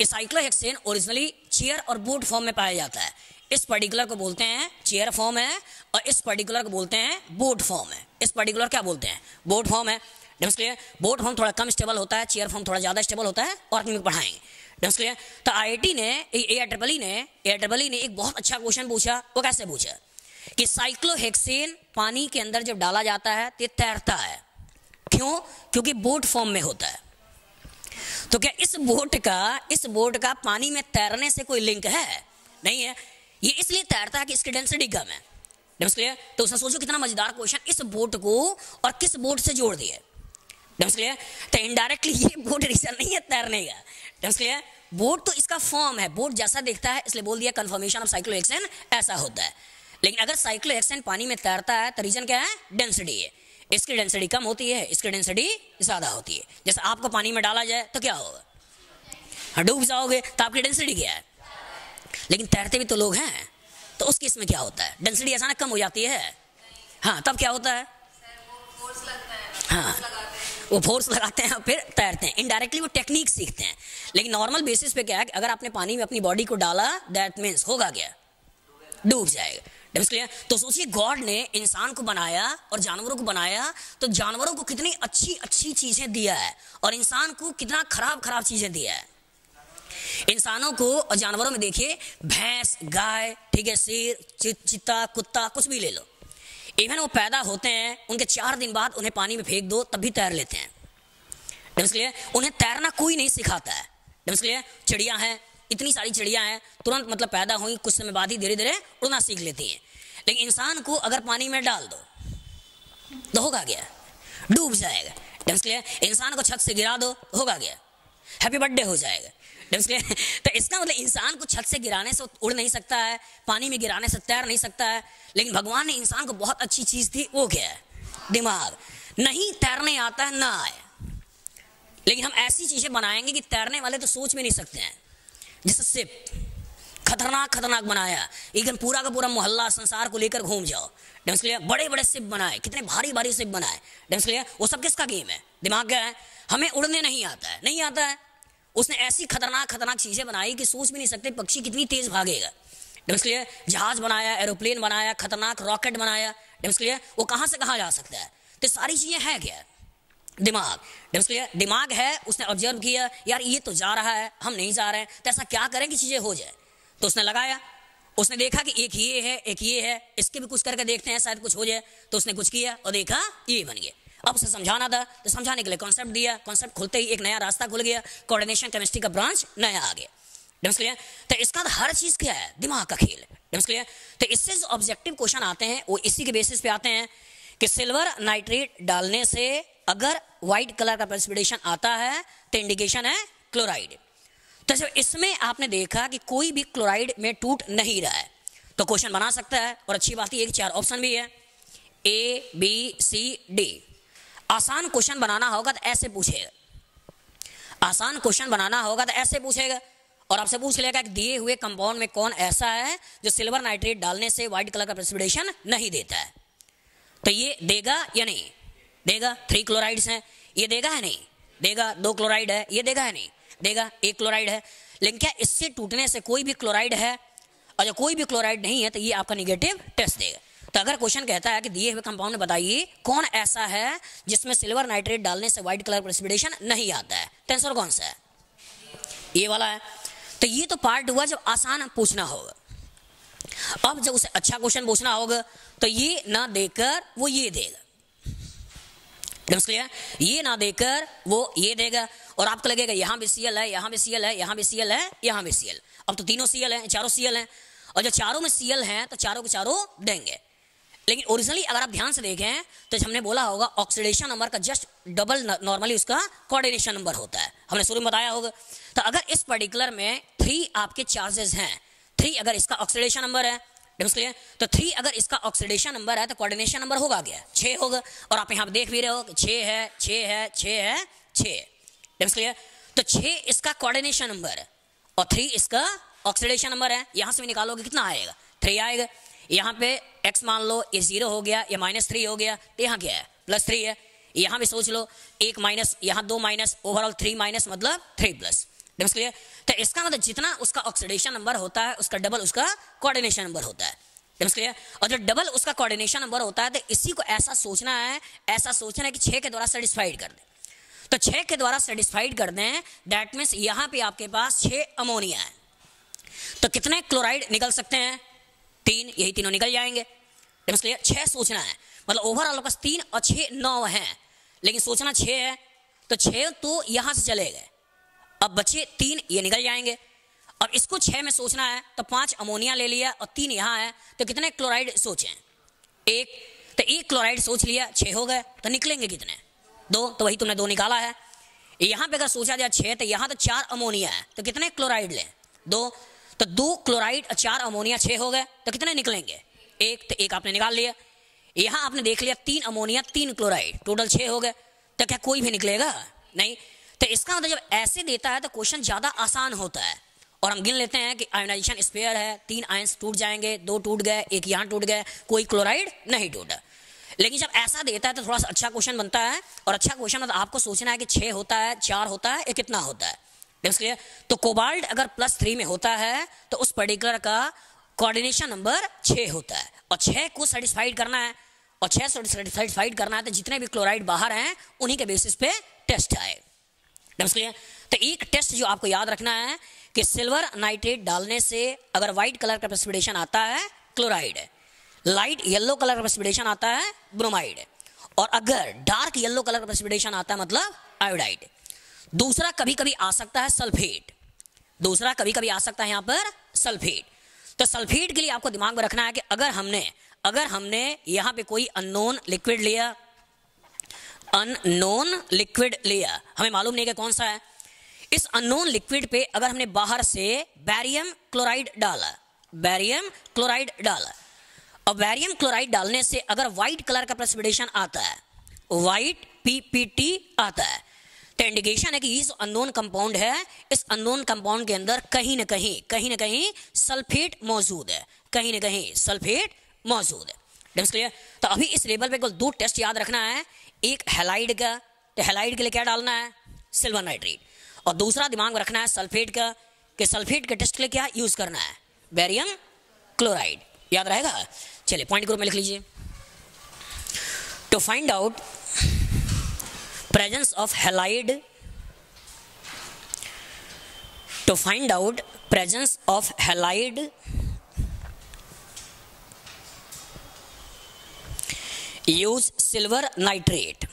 ये साइक्लोहेक्सेन ओरिजिनली चेयर और बूट फॉर्म में पाया जाता है। इस पर्टिकुलर को बोलते हैं चेयर फॉर्म है और इस पर्टिकुलर को बोलते हैं बोट फॉर्म है। इस पर्टिकुलर क्या बोलते हैं? बोट फॉर्म है। क्लियर बोट फॉर्म थोड़ा कम स्टेबल होता है चेयर फॉर्म थोड़ा ज़्यादा स्टेबल होता है और अपनी पढ़ाएँगे। क्लियर तो आई ने ए ट्रिपल e ने ए ट्रिपल e ने एक बहुत अच्छा क्वेश्चन पूछा, वो कैसे पूछा? कि साइक्लोहेक्सेन पानी के अंदर जब डाला जाता है तो तैरता है। क्यों? क्योंकि बोट फॉर्म में होता है। तो क्या इस बोट का, इस बोट का पानी में तैरने से कोई लिंक है? नहीं है। ये इसलिए तैरता है कि इसकी डेंसिटी कम है क्लियर तो उसने सोचो कितना मज़ेदार क्वेश्चन इस बोट को और किस बोट से जोड़ दिए। क्लियर तो इनडायरेक्टली ये बोट रीजन नहीं है तैरने का। क्लियर बोट तो इसका फॉर्म है बोट जैसा दिखता है इसलिए बोल दिया कंफर्मेशन ऑफ़ साइक्लो एक्शन ऐसा होता है। लेकिन अगर साइक्लो एक्सन पानी में तैरता है तो रीजन क्या है? डेंसिटी है। इसकी डेंसिटी कम होती है इसकी डेंसिटी ज़्यादा होती है। जैसे आपको पानी में डाला जाए तो क्या होगा? हाँ, डूब जाओगे तो आपकी डेंसिटी क्या है? लेकिन तैरते भी तो लोग हैं। तो उस केस में क्या होता है? डेंसिटी अचानक कम हो जाती है। हाँ तब क्या होता है? हाँ वो फोर्स लगाते हैं फिर तैरते हैं। इनडायरेक्टली वो टेक्निक सीखते हैं। लेकिन नॉर्मल बेसिस पे क्या है? अगर आपने पानी में अपनी बॉडी को डाला दैट मीन्स होगा क्या? डूब जाएगा। तो सोचिए गॉड ने इंसान को बनाया और जानवरों को बनाया तो जानवरों को कितनी अच्छी अच्छी चीज़ें दिया है और इंसान को कितना खराब खराब चीज़ें दिया है। इंसानों को और जानवरों में देखिए, भैंस, गाय, ठीक है, शेर चित्ता कुत्ता, कुछ भी ले लो। इवन वो पैदा होते हैं, उनके चार दिन बाद उन्हें पानी में फेंक दो, तब भी तैर लेते हैं। क्लियर उन्हें तैरना कोई नहीं सिखाता है। क्लियर चिड़िया हैं, इतनी सारी चिड़िया हैं, तुरंत मतलब पैदा हुई, कुछ समय बाद ही धीरे धीरे उड़ना सीख लेती हैं। लेकिन इंसान को अगर पानी में डाल दो तो होगा क्या? डूब जाएगा। क्लियर इंसान को छत से गिरा दो होगा गया हैप्पी बर्थडे हो जाएगा। तो इसका मतलब इंसान को छत से गिराने से उड़ नहीं सकता है, पानी में गिराने से तैर नहीं सकता है, लेकिन भगवान ने इंसान को बहुत अच्छी चीज़ दी, वो क्या है? दिमाग। नहीं तैरने आता है, ना आए। लेकिन हम ऐसी चीज़ें बनाएँगे कि तैरने वाले तो सोच भी नहीं सकते हैं। जैसे सिप, खतरनाक खतरनाक बनाया। एकदम पूरा का पूरा मोहल्ला संसार को लेकर घूम जाओ। डेम्स क्लियर बड़े बड़े सिप बनाए, कितने भारी भारी सिप बनाए। डेम्स क्लियर वो सब किसका गेम है? दिमाग क्या है? हमें उड़ने नहीं आता है। नहीं आता है। उसने ऐसी खतरनाक खतरनाक चीज़ें बनाई कि सोच भी नहीं सकते पक्षी कितनी तेज भागेगा। डेम्स जहाज़ बनाया एरोप्लेन बनाया, खतरनाक रॉकेट बनाया। डेम्स वो कहाँ से कहाँ जा सकता है? तो सारी चीज़ें हैं क्या? दिमाग। डेम्स दिमाग है, उसने ऑब्ज़र्व किया, यार ये तो जा रहा है, हम नहीं जा रहे हैं तो ऐसा क्या करें कि चीज़ें हो जाए? तो उसने लगाया, उसने देखा कि एक ये है, एक ये है, इसके भी कुछ करके देखते हैं, शायद कुछ हो जाए। तो उसने कुछ किया और देखा, ये बन गया। अब उसे समझाना था तो समझाने के लिए कॉन्सेप्ट दिया। कॉन्सेप्ट खुलते ही एक नया रास्ता खुल गया। कोऑर्डिनेशन केमिस्ट्री का ब्रांच नया आ गया। तो इसका तो हर चीज़ क्या है? दिमाग का खेल डिम्स तो इससे जो ऑब्जेक्टिव क्वेश्चन आते हैं, वो इसी के बेसिस पे आते हैं कि सिल्वर नाइट्रेट डालने से अगर व्हाइट कलर का प्रेसिपिटेशन आता है तो इंडिकेशन है क्लोराइड तो जब इसमें आपने देखा कि कोई भी क्लोराइड में टूट नहीं रहा है तो क्वेश्चन बना सकता है। और अच्छी बात ये चार ऑप्शन भी है। ए बी सी डी आसान क्वेश्चन बनाना होगा तो ऐसे पूछेगा। आसान क्वेश्चन बनाना होगा तो ऐसे पूछेगा। और आपसे पूछ लेगा कि दिए हुए कंपाउंड में कौन ऐसा है जो सिल्वर नाइट्रेट डालने से व्हाइट कलर का प्रेसिपिटेशन नहीं देता है? तो ये देगा या नहीं? देगा। थ्री क्लोराइड्स हैं। ये देगा है नहीं? देगा। दो क्लोराइड है। ये देगा है नहीं? देगा। एक क्लोराइड है। लेकिन क्या इससे टूटने से कोई भी क्लोराइड है? और जब कोई भी क्लोराइड नहीं है तो ये आपका निगेटिव टेस्ट देगा। तो अगर क्वेश्चन कहता है कि दिए हुए कंपाउंड बताइए, कौन ऐसा है जिसमें सिल्वर नाइट्रेट डालने से व्हाइट कलर प्रेसिपिटेशन नहीं आता है? तो आंसर कौन सा है? ये वाला है। तो ये तो पार्ट हुआ जब आसान पूछना होगा। अब जब उसे अच्छा क्वेश्चन पूछना होगा तो ये ना देकर वो ये देगा। क्लियर ये ना देकर वो ये देगा। और आपको लगेगा, यहाँ भी सीएल है, यहाँ भी सीएल है, यहाँ भी सीएल है, यहाँ भी सीएल अब तो तीनों सीएल है, चारों सीएल हैं। और जो चारों में सीएल हैं तो चारों के चारों देंगे। लेकिन ओरिजिनली अगर आप ध्यान से देखें तो हमने बोला होगा ऑक्सीडेशन नंबर का जस्ट डबल नॉर्मली उसका कोऑर्डिनेशन नंबर होता है। हमने शुरू में बताया होगा। तो अगर इस पर्टिकुलर में थ्री आपके चार्जेस हैं थ्री अगर इसका ऑक्सीडेशन नंबर है क्लियर तो थ्री अगर इसका ऑक्सीडेशन नंबर है तो कोऑर्डिनेशन नंबर होगा क्या? छः होगा। और आप यहाँ देख भी रहे हो कि छः है छः है छः है छः क्लियर तो छः इसका कोऑर्डिनेशन नंबर है और थ्री इसका ऑक्सीडेशन नंबर है। यहाँ से भी निकालोगे कितना आएगा? थ्री आएगा। यहाँ पे एक्स मान लो, ये ज़ीरो हो गया, ये माइनस थ्री हो गया तो यहाँ क्या है? प्लस थ्री है। यहाँ भी सोच लो, एक माइनस यहाँ दो माइनस ओवरऑल थ्री माइनस मतलब थ्री प्लस क्लियर तो इसका मतलब जितना उसका ऑक्सीडेशन नंबर होता है, उसका डबल उसका कोऑर्डिनेशन नंबर होता है। क्लियर और जो डबल उसका कोऑर्डिनेशन नंबर होता है तो इसी को ऐसा सोचना है, ऐसा सोचना है कि छः के द्वारा सेटिस्फाइड कर दे। तो छः के द्वारा सेटिस्फाइड कर दें दैट मीन्स यहाँ पे आपके पास छः अमोनिया है। तो कितने क्लोराइड निकल सकते हैं? तीन, यही तीनों निकल जाएँगे। क्लियर छः सोचना है। मतलब ओवरऑल पास तीन और छः नौ हैं। लेकिन सोचना छः है तो छः तो यहाँ से चले गए। अब बचे तीन, ये निकल जाएँगे। और इसको छः में सोचना है तो पाँच अमोनिया ले लिया और तीन यहाँ है तो कितने क्लोराइड सोचें? एक तो एक क्लोराइड सोच लिया छः हो गए तो निकलेंगे कितने? दो तो वही तुमने दो निकाला है। यहाँ पे अगर सोचा जाए छः तो यहाँ तो चार अमोनिया है तो कितने क्लोराइड लें? दो तो दो क्लोराइड, चार अमोनिया छः हो गए। तो कितने निकलेंगे? एक तो एक आपने निकाल लिया। यहाँ आपने देख लिया, तीन अमोनिया, तीन क्लोराइड। टोटल छः हो गए। तो क्या कोई भी निकलेगा? नहीं। तो इसका मतलब जब ऐसे देता है तो क्वेश्चन ज़्यादा आसान होता है। और हम गिन लेते हैं कि आयोनाइजेशन स्पेयर है, तीन आयंस टूट जाएँगे, दो टूट गए, एक यहाँ टूट गए, कोई क्लोराइड नहीं टूटा। लेकिन जब ऐसा देता है तो थोड़ा सा अच्छा क्वेश्चन बनता है। और अच्छा क्वेश्चन मतलब आपको सोचना है कि छः होता है, चार होता है, या कितना होता है। क्लियर तो कोबाल्ट अगर प्लस थ्री में होता है तो उस पर्टिकुलर का कोऑर्डिनेशन नंबर छः होता है। और छः को सेटिस्फाइड करना है। और छः सेटिस्फाइड करना है तो जितने भी क्लोराइड बाहर हैं, उन्हीं के बेसिस पे टेस्ट आए। क्लियर तो एक टेस्ट जो आपको याद रखना है, कि सिल्वर नाइट्रेट डालने से अगर व्हाइट कलर का प्रेसिपिटेशन आता है क्लोराइड लाइट येलो कलर का प्रेसिपिटेशन आता है ब्रोमाइड और अगर डार्क येलो कलर का प्रेसिपिटेशन आता है मतलब आयोडाइड दूसरा कभी कभी आ सकता है सल्फेट। दूसरा कभी कभी आ सकता है यहाँ पर सल्फेट। तो सल्फेट के लिए आपको दिमाग में रखना है कि अगर हमने अगर हमने यहाँ पे कोई अननोन लिक्विड लिया अननोन लिक्विड लिया, हमें मालूम नहीं कि कौन सा है। इस अननोन लिक्विड पे अगर हमने बाहर से बैरियम क्लोराइड डाला बैरियम क्लोराइड डाला, और बैरियम क्लोराइड डालने से अगर व्हाइट कलर का प्रेसिपिटेशन आता है व्हाइट पीपीटी आता है तो इंडिकेशन है कि ये जो अननोन कंपाउंड है, इस अननोन कंपाउंड के अंदर कहीं ना कहीं कहीं ना कहीं सल्फेट मौजूद है, कहीं ना कहीं सल्फेट मौजूद है। क्लियर तो अभी इस लेवल पे दो टेस्ट याद रखना है, एक हेलाइड का तो हेलाइड के लिए क्या डालना है? सिल्वर नाइट्रेट और दूसरा दिमाग में रखना है सल्फेट का, कि सल्फेट के टेस्ट के लिए क्या यूज़ करना है? बैरियम क्लोराइड याद रहेगा? चलिए पॉइंट ग्रुप में लिख लीजिए। To find out presence of halide to find out presence of halide use silver nitrate.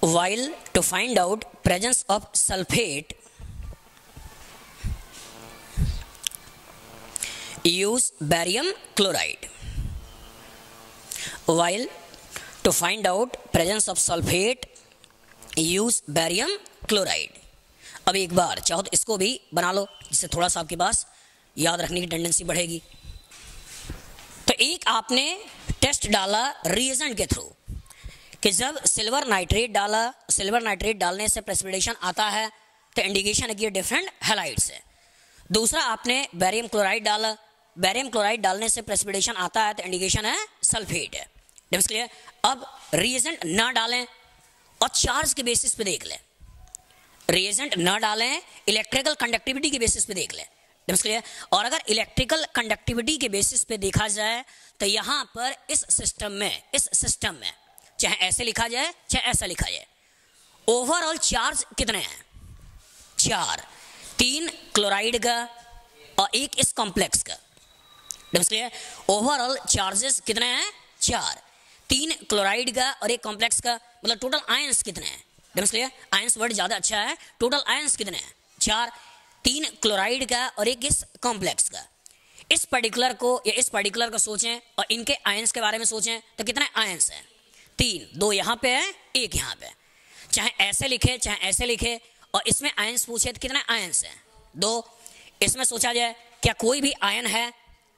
While to find out presence of sulfate use barium chloride while to find out presence of sulfate use barium chloride. अब एक बार, चाहो तो इसको भी बना लो, जिससे थोड़ा सा आपके पास याद रखने की टेंडेंसी बढ़ेगी। तो एक आपने टेस्ट डाला रिएजेंट के थ्रू कि जब सिल्वर नाइट्रेट डाला सिल्वर नाइट्रेट डालने से प्रेसिपिटेशन आता है तो इंडिकेशन है कि ये डिफरेंट हेलाइट्स है। दूसरा आपने बैरियम क्लोराइड डाला बैरियम क्लोराइड डालने से प्रेसिपिटेशन आता है तो इंडिकेशन है सल्फेट है क्लियर अब रिएजेंट ना डालें और चार्ज के बेसिस पे देख लें। रिएजेंट ना डालें इलेक्ट्रिकल कंडक्टिविटी के बेसिस पे देख लें। क्लियर और अगर इलेक्ट्रिकल कंडक्टिविटी के बेसिस पे देखा जाए तो यहाँ पर इस सिस्टम में, इस सिस्टम में, चाहे ऐसे लिखा जाए, चाहे ऐसा लिखा जाए ओवरऑल चार्ज कितने हैं? चार। तीन क्लोराइड का और एक इस कॉम्प्लेक्स का। ओवरऑल चार्जेस कितने हैं? चार। तीन क्लोराइड का और एक कॉम्प्लेक्स का मतलब टोटल आयंस कितने हैं? क्लियर आयंस वर्ड ज़्यादा अच्छा है। टोटल आयंस कितने हैं? चार। तीन क्लोराइड का और एक इस कॉम्प्लेक्स का। इस पर्टिकुलर को या इस पर्टिकुलर को सोचें और इनके आयंस के बारे में सोचें तो कितने आयंस हैं? तीन। दो यहाँ पे है, एक यहाँ पे। चाहे ऐसे लिखे, चाहे ऐसे लिखे और इसमें आयंस पूछे तो कितने आयंस हैं? दो। इसमें सोचा जाए, क्या कोई भी आयन है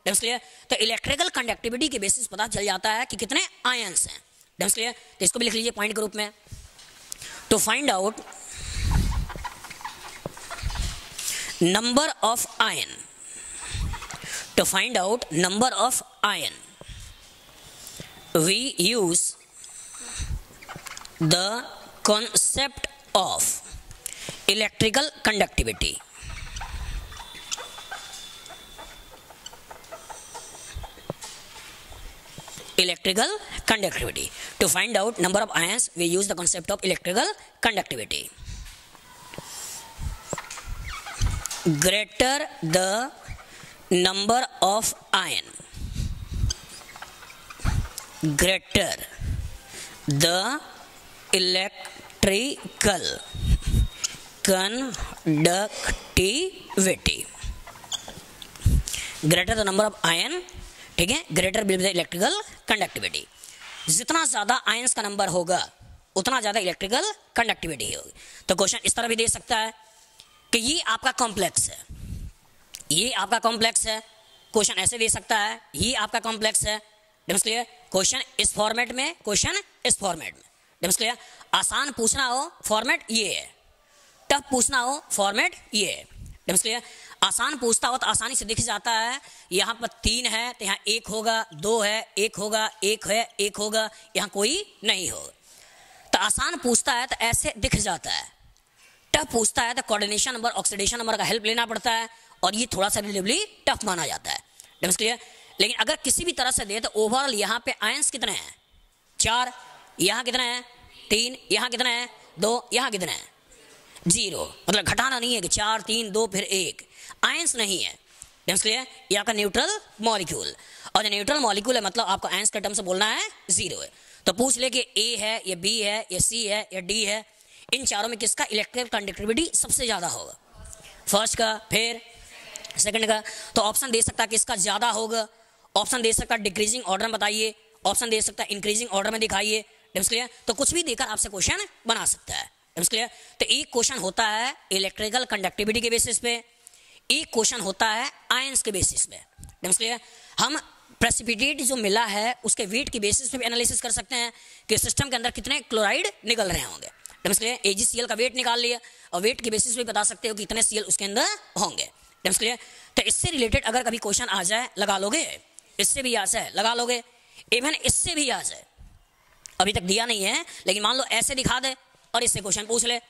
तो इलेक्ट्रिकल कंडक्टिविटी के बेसिस पता चल जाता है कि कितने आयंस हैं। क्लियर तो इसको भी लिख लीजिए पॉइंट के रूप में। To find out number of ion to find out number of ion we use the concept of electrical conductivity electrical conductivity. To find out number of ions, we use the concept of electrical conductivity. Greater the number of ion, greater the electrical conductivity. Greater the number of ion, ठीक है? Greater will electrical conductivity जितना ज़्यादा ions का number होगा, उतना ज़्यादा electrical conductivity होगी। तो क्वेश्चन इस तरह भी दे सकता है कि ये आपका कॉम्प्लेक्स है। ये आपका कॉम्प्लेक्स है। क्वेश्चन ऐसे दे सकता है, ये आपका कॉम्प्लेक्स है। क्वेश्चन इस फॉर्मेट में क्वेश्चन इस फॉर्मेट में। डिम्स क्लियर आसान पूछना हो फॉर्मेट ये है। टफ पूछना हो फॉर्मेट ये है। डिम्स क्लियर आसान पूछता हो तो आसानी से दिख जाता है। यहाँ पर तीन है तो यहाँ एक होगा, दो है, एक होगा, एक है, एक होगा, यहाँ कोई नहीं होगा तो आसान पूछता है तो ऐसे दिख जाता है। टफ पूछता है तो कोऑर्डिनेशन नंबर ऑक्सीडेशन नंबर का हेल्प लेना पड़ता है और ये थोड़ा सा रिलेटिवली टफ माना जाता है। क्लियर लेकिन अगर किसी भी तरह से दे तो ओवरऑल यहाँ पे आयंस कितने हैं? चार, यहाँ कितने हैं? तीन, यहाँ कितने हैं? दो, यहाँ कितने हैं? ज़ीरो। मतलब घटाना नहीं है कि चार, तीन, दो, फिर एक। आयंस नहीं है। क्लियर ये आपका न्यूट्रल मॉलिक्यूल और जो न्यूट्रल मॉलिक्यूल है मतलब आपको आयंस के टर्म से बोलना है ज़ीरो है। तो पूछ ले कि ए है, या बी है, या सी है, या डी है, इन चारों में किसका इलेक्ट्रिक कंडक्टिविटी सबसे ज़्यादा होगा? फ़र्स्ट का, फिर सेकंड का। तो ऑप्शन दे सकता है किसका ज़्यादा होगा? ऑप्शन दे सकता है डिक्रीजिंग ऑर्डर में बताइए। ऑप्शन दे सकता है इंक्रीजिंग ऑर्डर में दिखाइए। तो कुछ भी देकर आपसे क्वेश्चन बना सकता है। तो एक क्वेश्चन होता है इलेक्ट्रिकल कंडक्टिविटी के बेसिस पे। एक क्वेश्चन होता है आयंस के बेसिस क्लियर हम प्रेसिपिटेट जो मिला है, उसके वेट की बेसिस पे भी एनालिसिस कर सकते हैं कि सिस्टम के अंदर कितने क्लोराइड निकल रहे होंगे। एजीसीएल का वेट निकाल लिया और वेट के बेसिस पे बता सकते हो कि कितने सीएल उसके अंदर होंगे। तो इससे रिलेटेड अगर कभी क्वेश्चन आ जाए, लगा लोगे? इससे भी आ जाए, लगा लोगे? इवन इससे भी आ जाए। अभी तक दिया नहीं है, लेकिन मान लो ऐसे दिखा दे और इससे क्वेश्चन पूछ ले।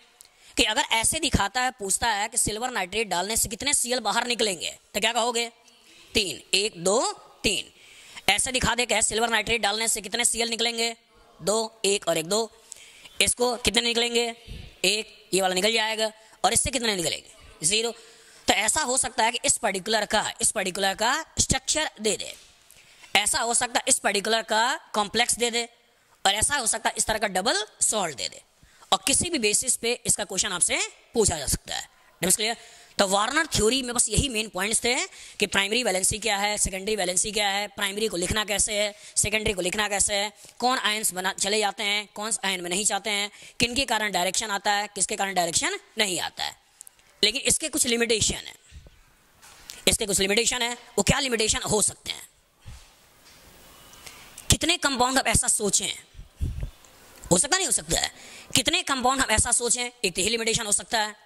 कि अगर ऐसे दिखाता है, पूछता है कि सिल्वर नाइट्रेट डालने से कितने सीएल बाहर निकलेंगे तो क्या कहोगे? तीन, एक, दो, तीन। ऐसे दिखा दे क्या सिल्वर नाइट्रेट डालने से कितने सीएल निकलेंगे? दो, एक और एक दो। इसको कितने निकलेंगे? एक, ये वाला निकल जाएगा, और इससे कितने निकलेंगे? ज़ीरो। तो ऐसा हो सकता है कि इस पर्टिकुलर का, इस पर्टिकुलर का स्ट्रक्चर दे दे। ऐसा हो सकता है इस पर्टिकुलर का कॉम्प्लेक्स दे दे, और ऐसा हो सकता है इस तरह का डबल सॉल्ट दे दे। और किसी भी बेसिस पे इसका क्वेश्चन आपसे पूछा जा सकता है। क्लियर तो वार्नर थ्योरी में बस यही मेन पॉइंट्स थे कि प्राइमरी वैलेंसी क्या है सेकेंडरी वैलेंसी क्या है प्राइमरी को लिखना कैसे है सेकेंडरी को लिखना कैसे है, कौन आयंस बना, चले जाते हैं, कौन से आयन में नहीं चाहते हैं, किन के कारण डायरेक्शन आता है, किसके कारण डायरेक्शन नहीं आता है। लेकिन इसके कुछ लिमिटेशन है। इसके कुछ लिमिटेशन है। वो क्या लिमिटेशन हो सकते हैं? कितने कंपाउंड आप ऐसा सोचें? हो सकता नहीं हो सकता है। कितने कंपाउंड हम ऐसा सोचें, एक ही लिमिटेशन हो सकता है।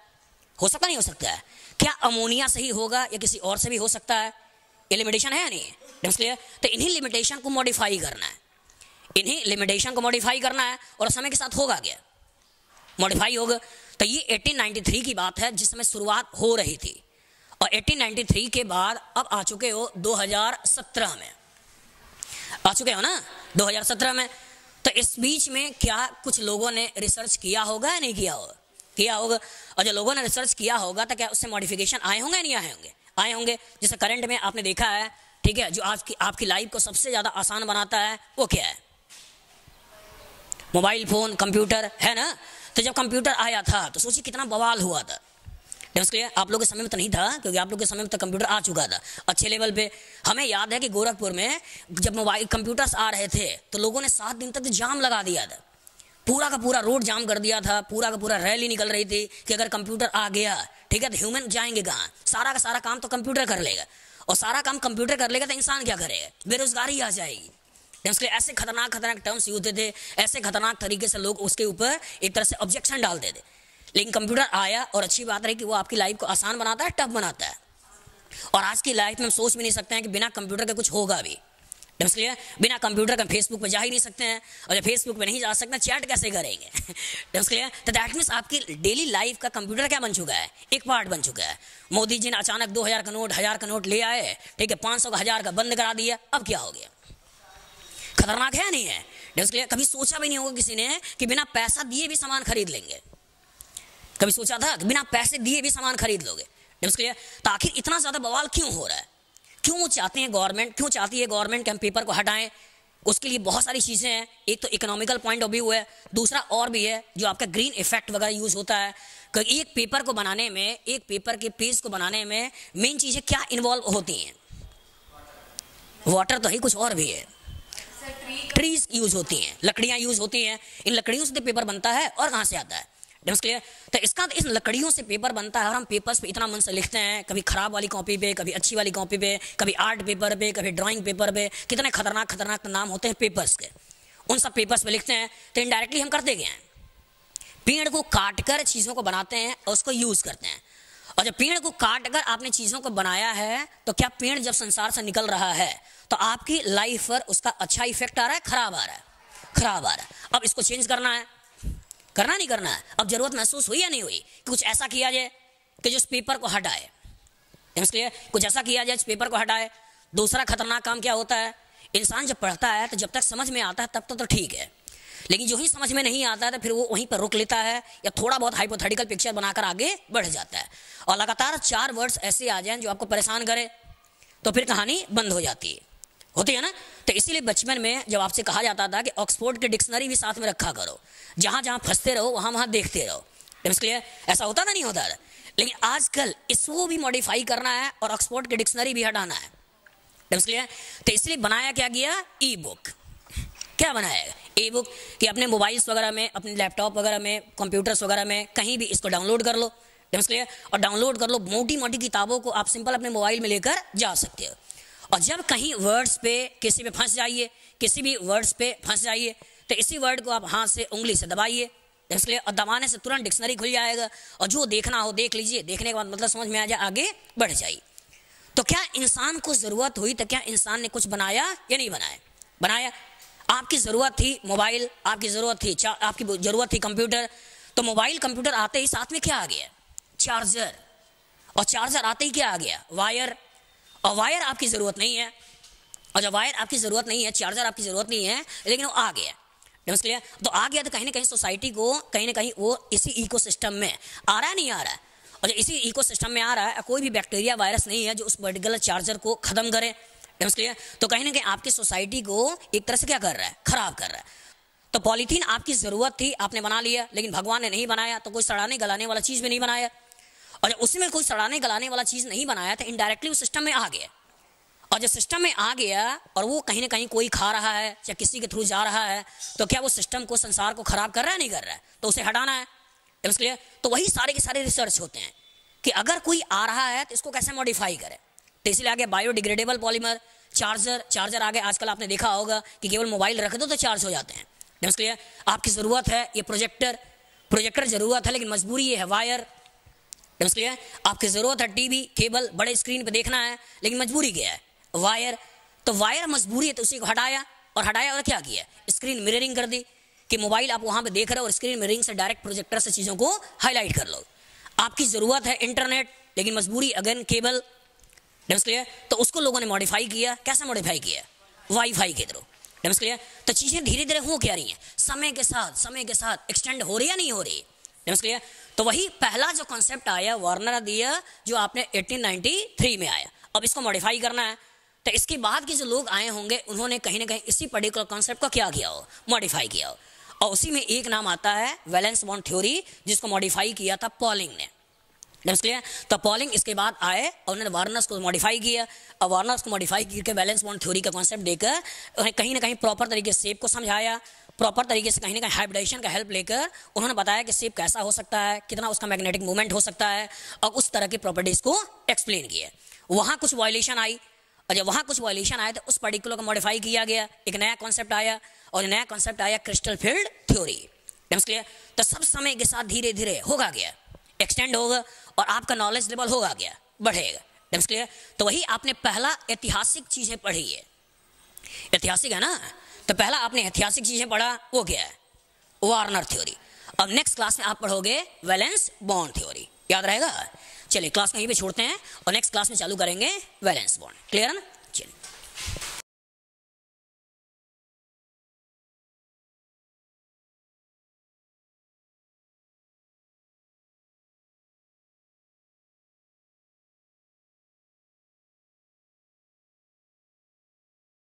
हो सकता नहीं हो सकता है। क्या अमोनिया से ही होगा या किसी और से भी हो सकता है? लिमिटेशन है या नहीं? क्लियर तो इन्हीं लिमिटेशन को मॉडिफाई करना है। इन्हीं लिमिटेशन को मॉडिफाई करना है और समय के साथ होगा क्या? मॉडिफाई होगा। तो ये 1893 की बात है जिस समय शुरुआत हो रही थी। और 1893 के बाद अब आ चुके हो 2017 में। आ चुके हो ना? 2017 में। तो इस बीच में क्या कुछ लोगों ने रिसर्च किया होगा या नहीं किया होगा किया होगा? और जो लोगों ने रिसर्च किया होगा तो क्या उससे मॉडिफिकेशन आए होंगे या नहीं आए होंगे? आए होंगे। जैसे करंट में आपने देखा है, ठीक है, जो आपकी आपकी लाइफ को सबसे ज़्यादा आसान बनाता है, वो क्या है? मोबाइल फ़ोन कंप्यूटर है ना? तो जब कंप्यूटर आया था तो सोचिए कितना बवाल हुआ था। क्लियर आप लोग के समय में तो नहीं था, क्योंकि आप लोग के समय में तो कंप्यूटर आ चुका था। अच्छे लेवल पे। हमें याद है कि गोरखपुर में जब मोबाइल कंप्यूटर्स आ रहे थे तो लोगों ने सात दिन तक जाम लगा दिया था। पूरा का पूरा रोड जाम कर दिया था, पूरा का पूरा रैली निकल रही थी कि अगर कंप्यूटर आ गया, ठीक है तो ह्यूमन जाएँगे कहाँ? सारा का सारा काम तो कंप्यूटर कर लेगा। और सारा काम कंप्यूटर कर लेगा तो इंसान क्या करेगा? बेरोजगारी आ जाएगी। इसलिए ऐसे खतरनाक खतरनाक टर्म्स यूज़ होते थे, ऐसे खतरनाक तरीके से लोग उसके ऊपर एक तरह से ऑब्जेक्शन डालते थे। लेकिन कंप्यूटर आया और अच्छी बात रही कि वो आपकी लाइफ को आसान बनाता है टफ बनाता है। और आज की लाइफ में हम सोच भी नहीं सकते हैं कि बिना कंप्यूटर के कुछ होगा भी। इसलिए बिना कंप्यूटर का फेसबुक पे जा ही नहीं सकते हैं और जब फेसबुक पे नहीं जा सकते चैट कैसे करेंगे? इसलिए तो दैट मीन्स आपकी डेली लाइफ का कंप्यूटर क्या बन चुका है? एक पार्ट बन चुका है। मोदी जी ने अचानक दो हज़ार का नोट हज़ार का नोट ले आए, ठीक है, पाँच सौ का, हज़ार का बंद करा दिया, अब क्या हो गया? खतरनाक है नहीं है? इसलिए कभी सोचा भी नहीं होगा किसी ने कि बिना पैसा दिए भी सामान खरीद लेंगे। कभी सोचा था कि बिना पैसे दिए भी सामान खरीद लोगे? तो आखिर इतना ज़्यादा बवाल क्यों हो रहा है? क्यों चाहते हैं गवर्नमेंट, क्यों चाहती है गवर्नमेंट के हम पेपर को हटाएँ? उसके लिए बहुत सारी चीज़ें हैं। एक तो इकोनॉमिकल पॉइंट ऑफ़ व्यू है, दूसरा और भी है जो आपका ग्रीन इफ़ेक्ट वगैरह यूज़ होता है। एक पेपर को बनाने में, एक पेपर के पेज को बनाने में मेन चीज़ें क्या इन्वॉल्व होती हैं? वाटर तो ही, कुछ और भी है। ट्रीज यूज़ होती हैं, लकड़ियाँ यूज़ होती हैं। इन लकड़ियों से पेपर बनता है और कहाँ से आता है? क्लियर तो इसका इस लकड़ियों से पेपर बनता है और हम पेपर्स पे इतना मन से लिखते हैं, कभी खराब वाली कॉपी पे, कभी अच्छी वाली कॉपी पे, कभी आर्ट पेपर पे, कभी ड्राइंग पेपर पे, कितने खतरनाक खतरनाक नाम होते हैं पेपर्स के। उन सब पेपर्स पे लिखते हैं तो इनडायरेक्टली हम करते गए हैं? पेड़ को काट कर चीज़ों को बनाते हैं और उसको यूज़ करते हैं। और जब पेड़ को काट कर आपने चीज़ों को बनाया है तो क्या पेड़ जब संसार से निकल रहा है तो आपकी लाइफ पर उसका अच्छा इफ़ेक्ट आ रहा है, खराब आ रहा है, खराब आ रहा है। अब इसको चेंज करना है। करना नहीं करना अब ज़रूरत महसूस हुई या नहीं हुई? कि कुछ ऐसा किया जाए कि जो इस पेपर को हटाए। इसलिए कुछ ऐसा किया जाए, इस पेपर को हटाए। दूसरा खतरनाक काम क्या होता है? इंसान जब पढ़ता है तो जब तक समझ में आता है, तब तक तो ठीक है। लेकिन जो ही समझ में नहीं आता है तो फिर वो वहीं पर रुक लेता है या थोड़ा बहुत हाइपोथेटिकल पिक्चर बनाकर आगे बढ़ जाता है। और लगातार चार वर्ड्स ऐसे आ जाएँ जो आपको परेशान करे तो फिर कहानी बंद हो जाती है। होती है ना? तो इसीलिए बचपन में जब आपसे कहा जाता था कि ऑक्सफोर्ड की डिक्शनरी भी साथ में रखा करो। जहाँ जहाँ फंसते रहो, वहाँ वहाँ देखते रहो। क्लियर ऐसा होता ना नहीं होता था? लेकिन आजकल इसको भी मॉडिफाई करना है और ऑक्सफोर्ड की डिक्शनरी भी हटाना है। क्लियर तो इसलिए बनाया क्या गया? ई बुक क्या बनाया? ई बुक कि अपने मोबाइल्स वगैरह में, अपने लैपटॉप वगैरह में कंप्यूटर्स वगैरह में कहीं भी इसको डाउनलोड कर लो। क्लियर और डाउनलोड कर लो मोटी मोटी किताबों को आप सिंपल अपने मोबाइल में लेकर जा सकते हो। और जब कहीं वर्ड्स पे किसी में फंस जाइए, किसी भी वर्ड्स पे फंस जाइए तो इसी वर्ड को आप हाथ से उंगली से दबाइए इसलिए और दबाने से तुरंत डिक्शनरी खुल जाएगा और जो देखना हो देख लीजिए। देखने के बाद मतलब समझ में आ जाए, आगे बढ़ जाइए। तो क्या इंसान को ज़रूरत हुई तो क्या इंसान ने कुछ बनाया या नहीं बनाया? बनाया। आपकी ज़रूरत थी मोबाइल, आपकी ज़रूरत थी आपकी ज़रूरत थी कंप्यूटर। तो मोबाइल, कंप्यूटर आते ही साथ में क्या आ गया? चार्जर। और चार्जर आते ही क्या आ गया? वायर। और वायर आपकी ज़रूरत नहीं है। और जब वायर आपकी ज़रूरत नहीं है, चार्जर आपकी ज़रूरत नहीं है, लेकिन वो आ गया। क्लियर तो आ गया तो कहीं ना कहीं सोसाइटी को कहीं ना कहीं वो इसी इकोसिस्टम में आ रहा है, नहीं आ रहा है। और इसी इकोसिस्टम में आ रहा है कोई भी बैक्टीरिया वायरस नहीं है जो उस पर्टिकुलर चार्जर को ख़त्म करे क्लियर तो कहीं ना कहीं आपकी सोसाइटी को एक तरह से क्या कर रहा है? ख़राब कर रहा है। तो पॉलीथीन आपकी ज़रूरत थी, आपने बना लिया, लेकिन भगवान ने नहीं बनाया तो कोई सड़ाने गलाने वाला चीज़ भी नहीं बनाया। और जब उसमें कोई सड़ाने गलाने वाला चीज़ नहीं बनाया तो इनडायरेक्टली उस सिस्टम में आ गया। और जब सिस्टम में आ गया और वो कहीं ना कहीं कोई खा रहा है या किसी के थ्रू जा रहा है तो क्या वो सिस्टम को संसार को खराब कर रहा है, नहीं कर रहा है? तो उसे हटाना है। इसलिए तो वही सारे के सारे रिसर्च होते हैं कि अगर कोई आ रहा है तो इसको कैसे मॉडिफाई करे? तो इसलिए आगे बायोडिग्रेडेबल पॉलीमर चार्जर चार्जर आगे आजकल आपने देखा होगा कि केवल मोबाइल रख दो तो चार्ज हो जाते हैं। इसलिए आपकी ज़रूरत है, ये प्रोजेक्टर प्रोजेक्टर ज़रूरत है, लेकिन मजबूरी ये है वायर इसलिए आपकी ज़रूरत है टीवी, केबल, बड़े स्क्रीन पे देखना है, लेकिन मजबूरी क्या है? वायर तो वायर मजबूरी है तो उसी को हटाया, और हटाया और क्या किया? स्क्रीन मिररिंग कर दी कि मोबाइल आप वहाँ पे देख रहे हो और स्क्रीन मिररिंग से डायरेक्ट प्रोजेक्टर से चीज़ों को हाईलाइट कर लो। आपकी ज़रूरत है इंटरनेट, लेकिन मजबूरी अगेन केबल। क्लियर तो उसको लोगों ने मॉडिफाई किया। कैसे मॉडिफाई किया? वाईफाई के थ्रू। डेम्स क्लियर तो चीज़ें धीरे धीरे हो क्या रही हैं? समय के साथ, समय के साथ एक्सटेंड हो रही या नहीं हो रही? डेम्स क्लियर तो वही पहला जो कॉन्सेप्ट आया वार्नर दिया, जो आपने 1893 में आया। अब इसको मॉडिफाई करना है। तो इसके बाद के जो लोग आए होंगे, उन्होंने कहीं ना कहीं इसी पर्टिकुलर कॉन्सेप्ट को क्या किया हो? मॉडिफाई किया हो। और उसी में एक नाम आता है वैलेंस बॉन्ड थ्योरी जिसको मॉडिफाई किया था पॉलिंग ने। तो पॉलिंग इसके बाद आए, और उन्होंने वार्नर्स को मॉडिफाई किया। और वार्नर्स को मॉडिफाई करके बैलेंस बॉन्ड थ्योरी का कॉन्सेप्ट देकर, उन्हें कहीं ना कहीं प्रॉपर तरीके से सेप को समझाया। प्रॉपर तरीके से कहीं ना कहीं हाइब्रिडेशन का हेल्प लेकर उन्होंने बताया कि सेप कैसा हो सकता है, कितना उसका मैग्नेटिक मूवमेंट हो सकता है और उस तरह की प्रॉपर्टीज़ को एक्सप्लेन किया। वहाँ कुछ वायलेशन आई और जब वहाँ कुछ वॉल्यूशन आया तो उस पर्टिकुलर को मॉडिफाई किया गया। एक नया कॉन्सेप्ट आया और नया कॉन्सेप्ट आया क्रिस्टल फ़ील्ड थ्योरी क्लियर तो सब समय के साथ धीरे धीरे होगा गया। एक्सटेंड होगा और आपका नॉलेज लेवल होगा गया। बढ़ेगा। क्लियर तो वही आपने पहला ऐतिहासिक चीज़ें पढ़ी है। ऐतिहासिक है ना? तो पहला आपने ऐतिहासिक चीज़ें पढ़ा, वो क्या है? वार्नर थ्योरी अब नेक्स्ट क्लास में आप पढ़ोगे वैलेंस बॉन्ड थ्योरी याद रहेगा? चलिए क्लास कहीं पे छोड़ते हैं और नेक्स्ट क्लास में चालू करेंगे वैलेंस बॉन्ड क्लियर है ना?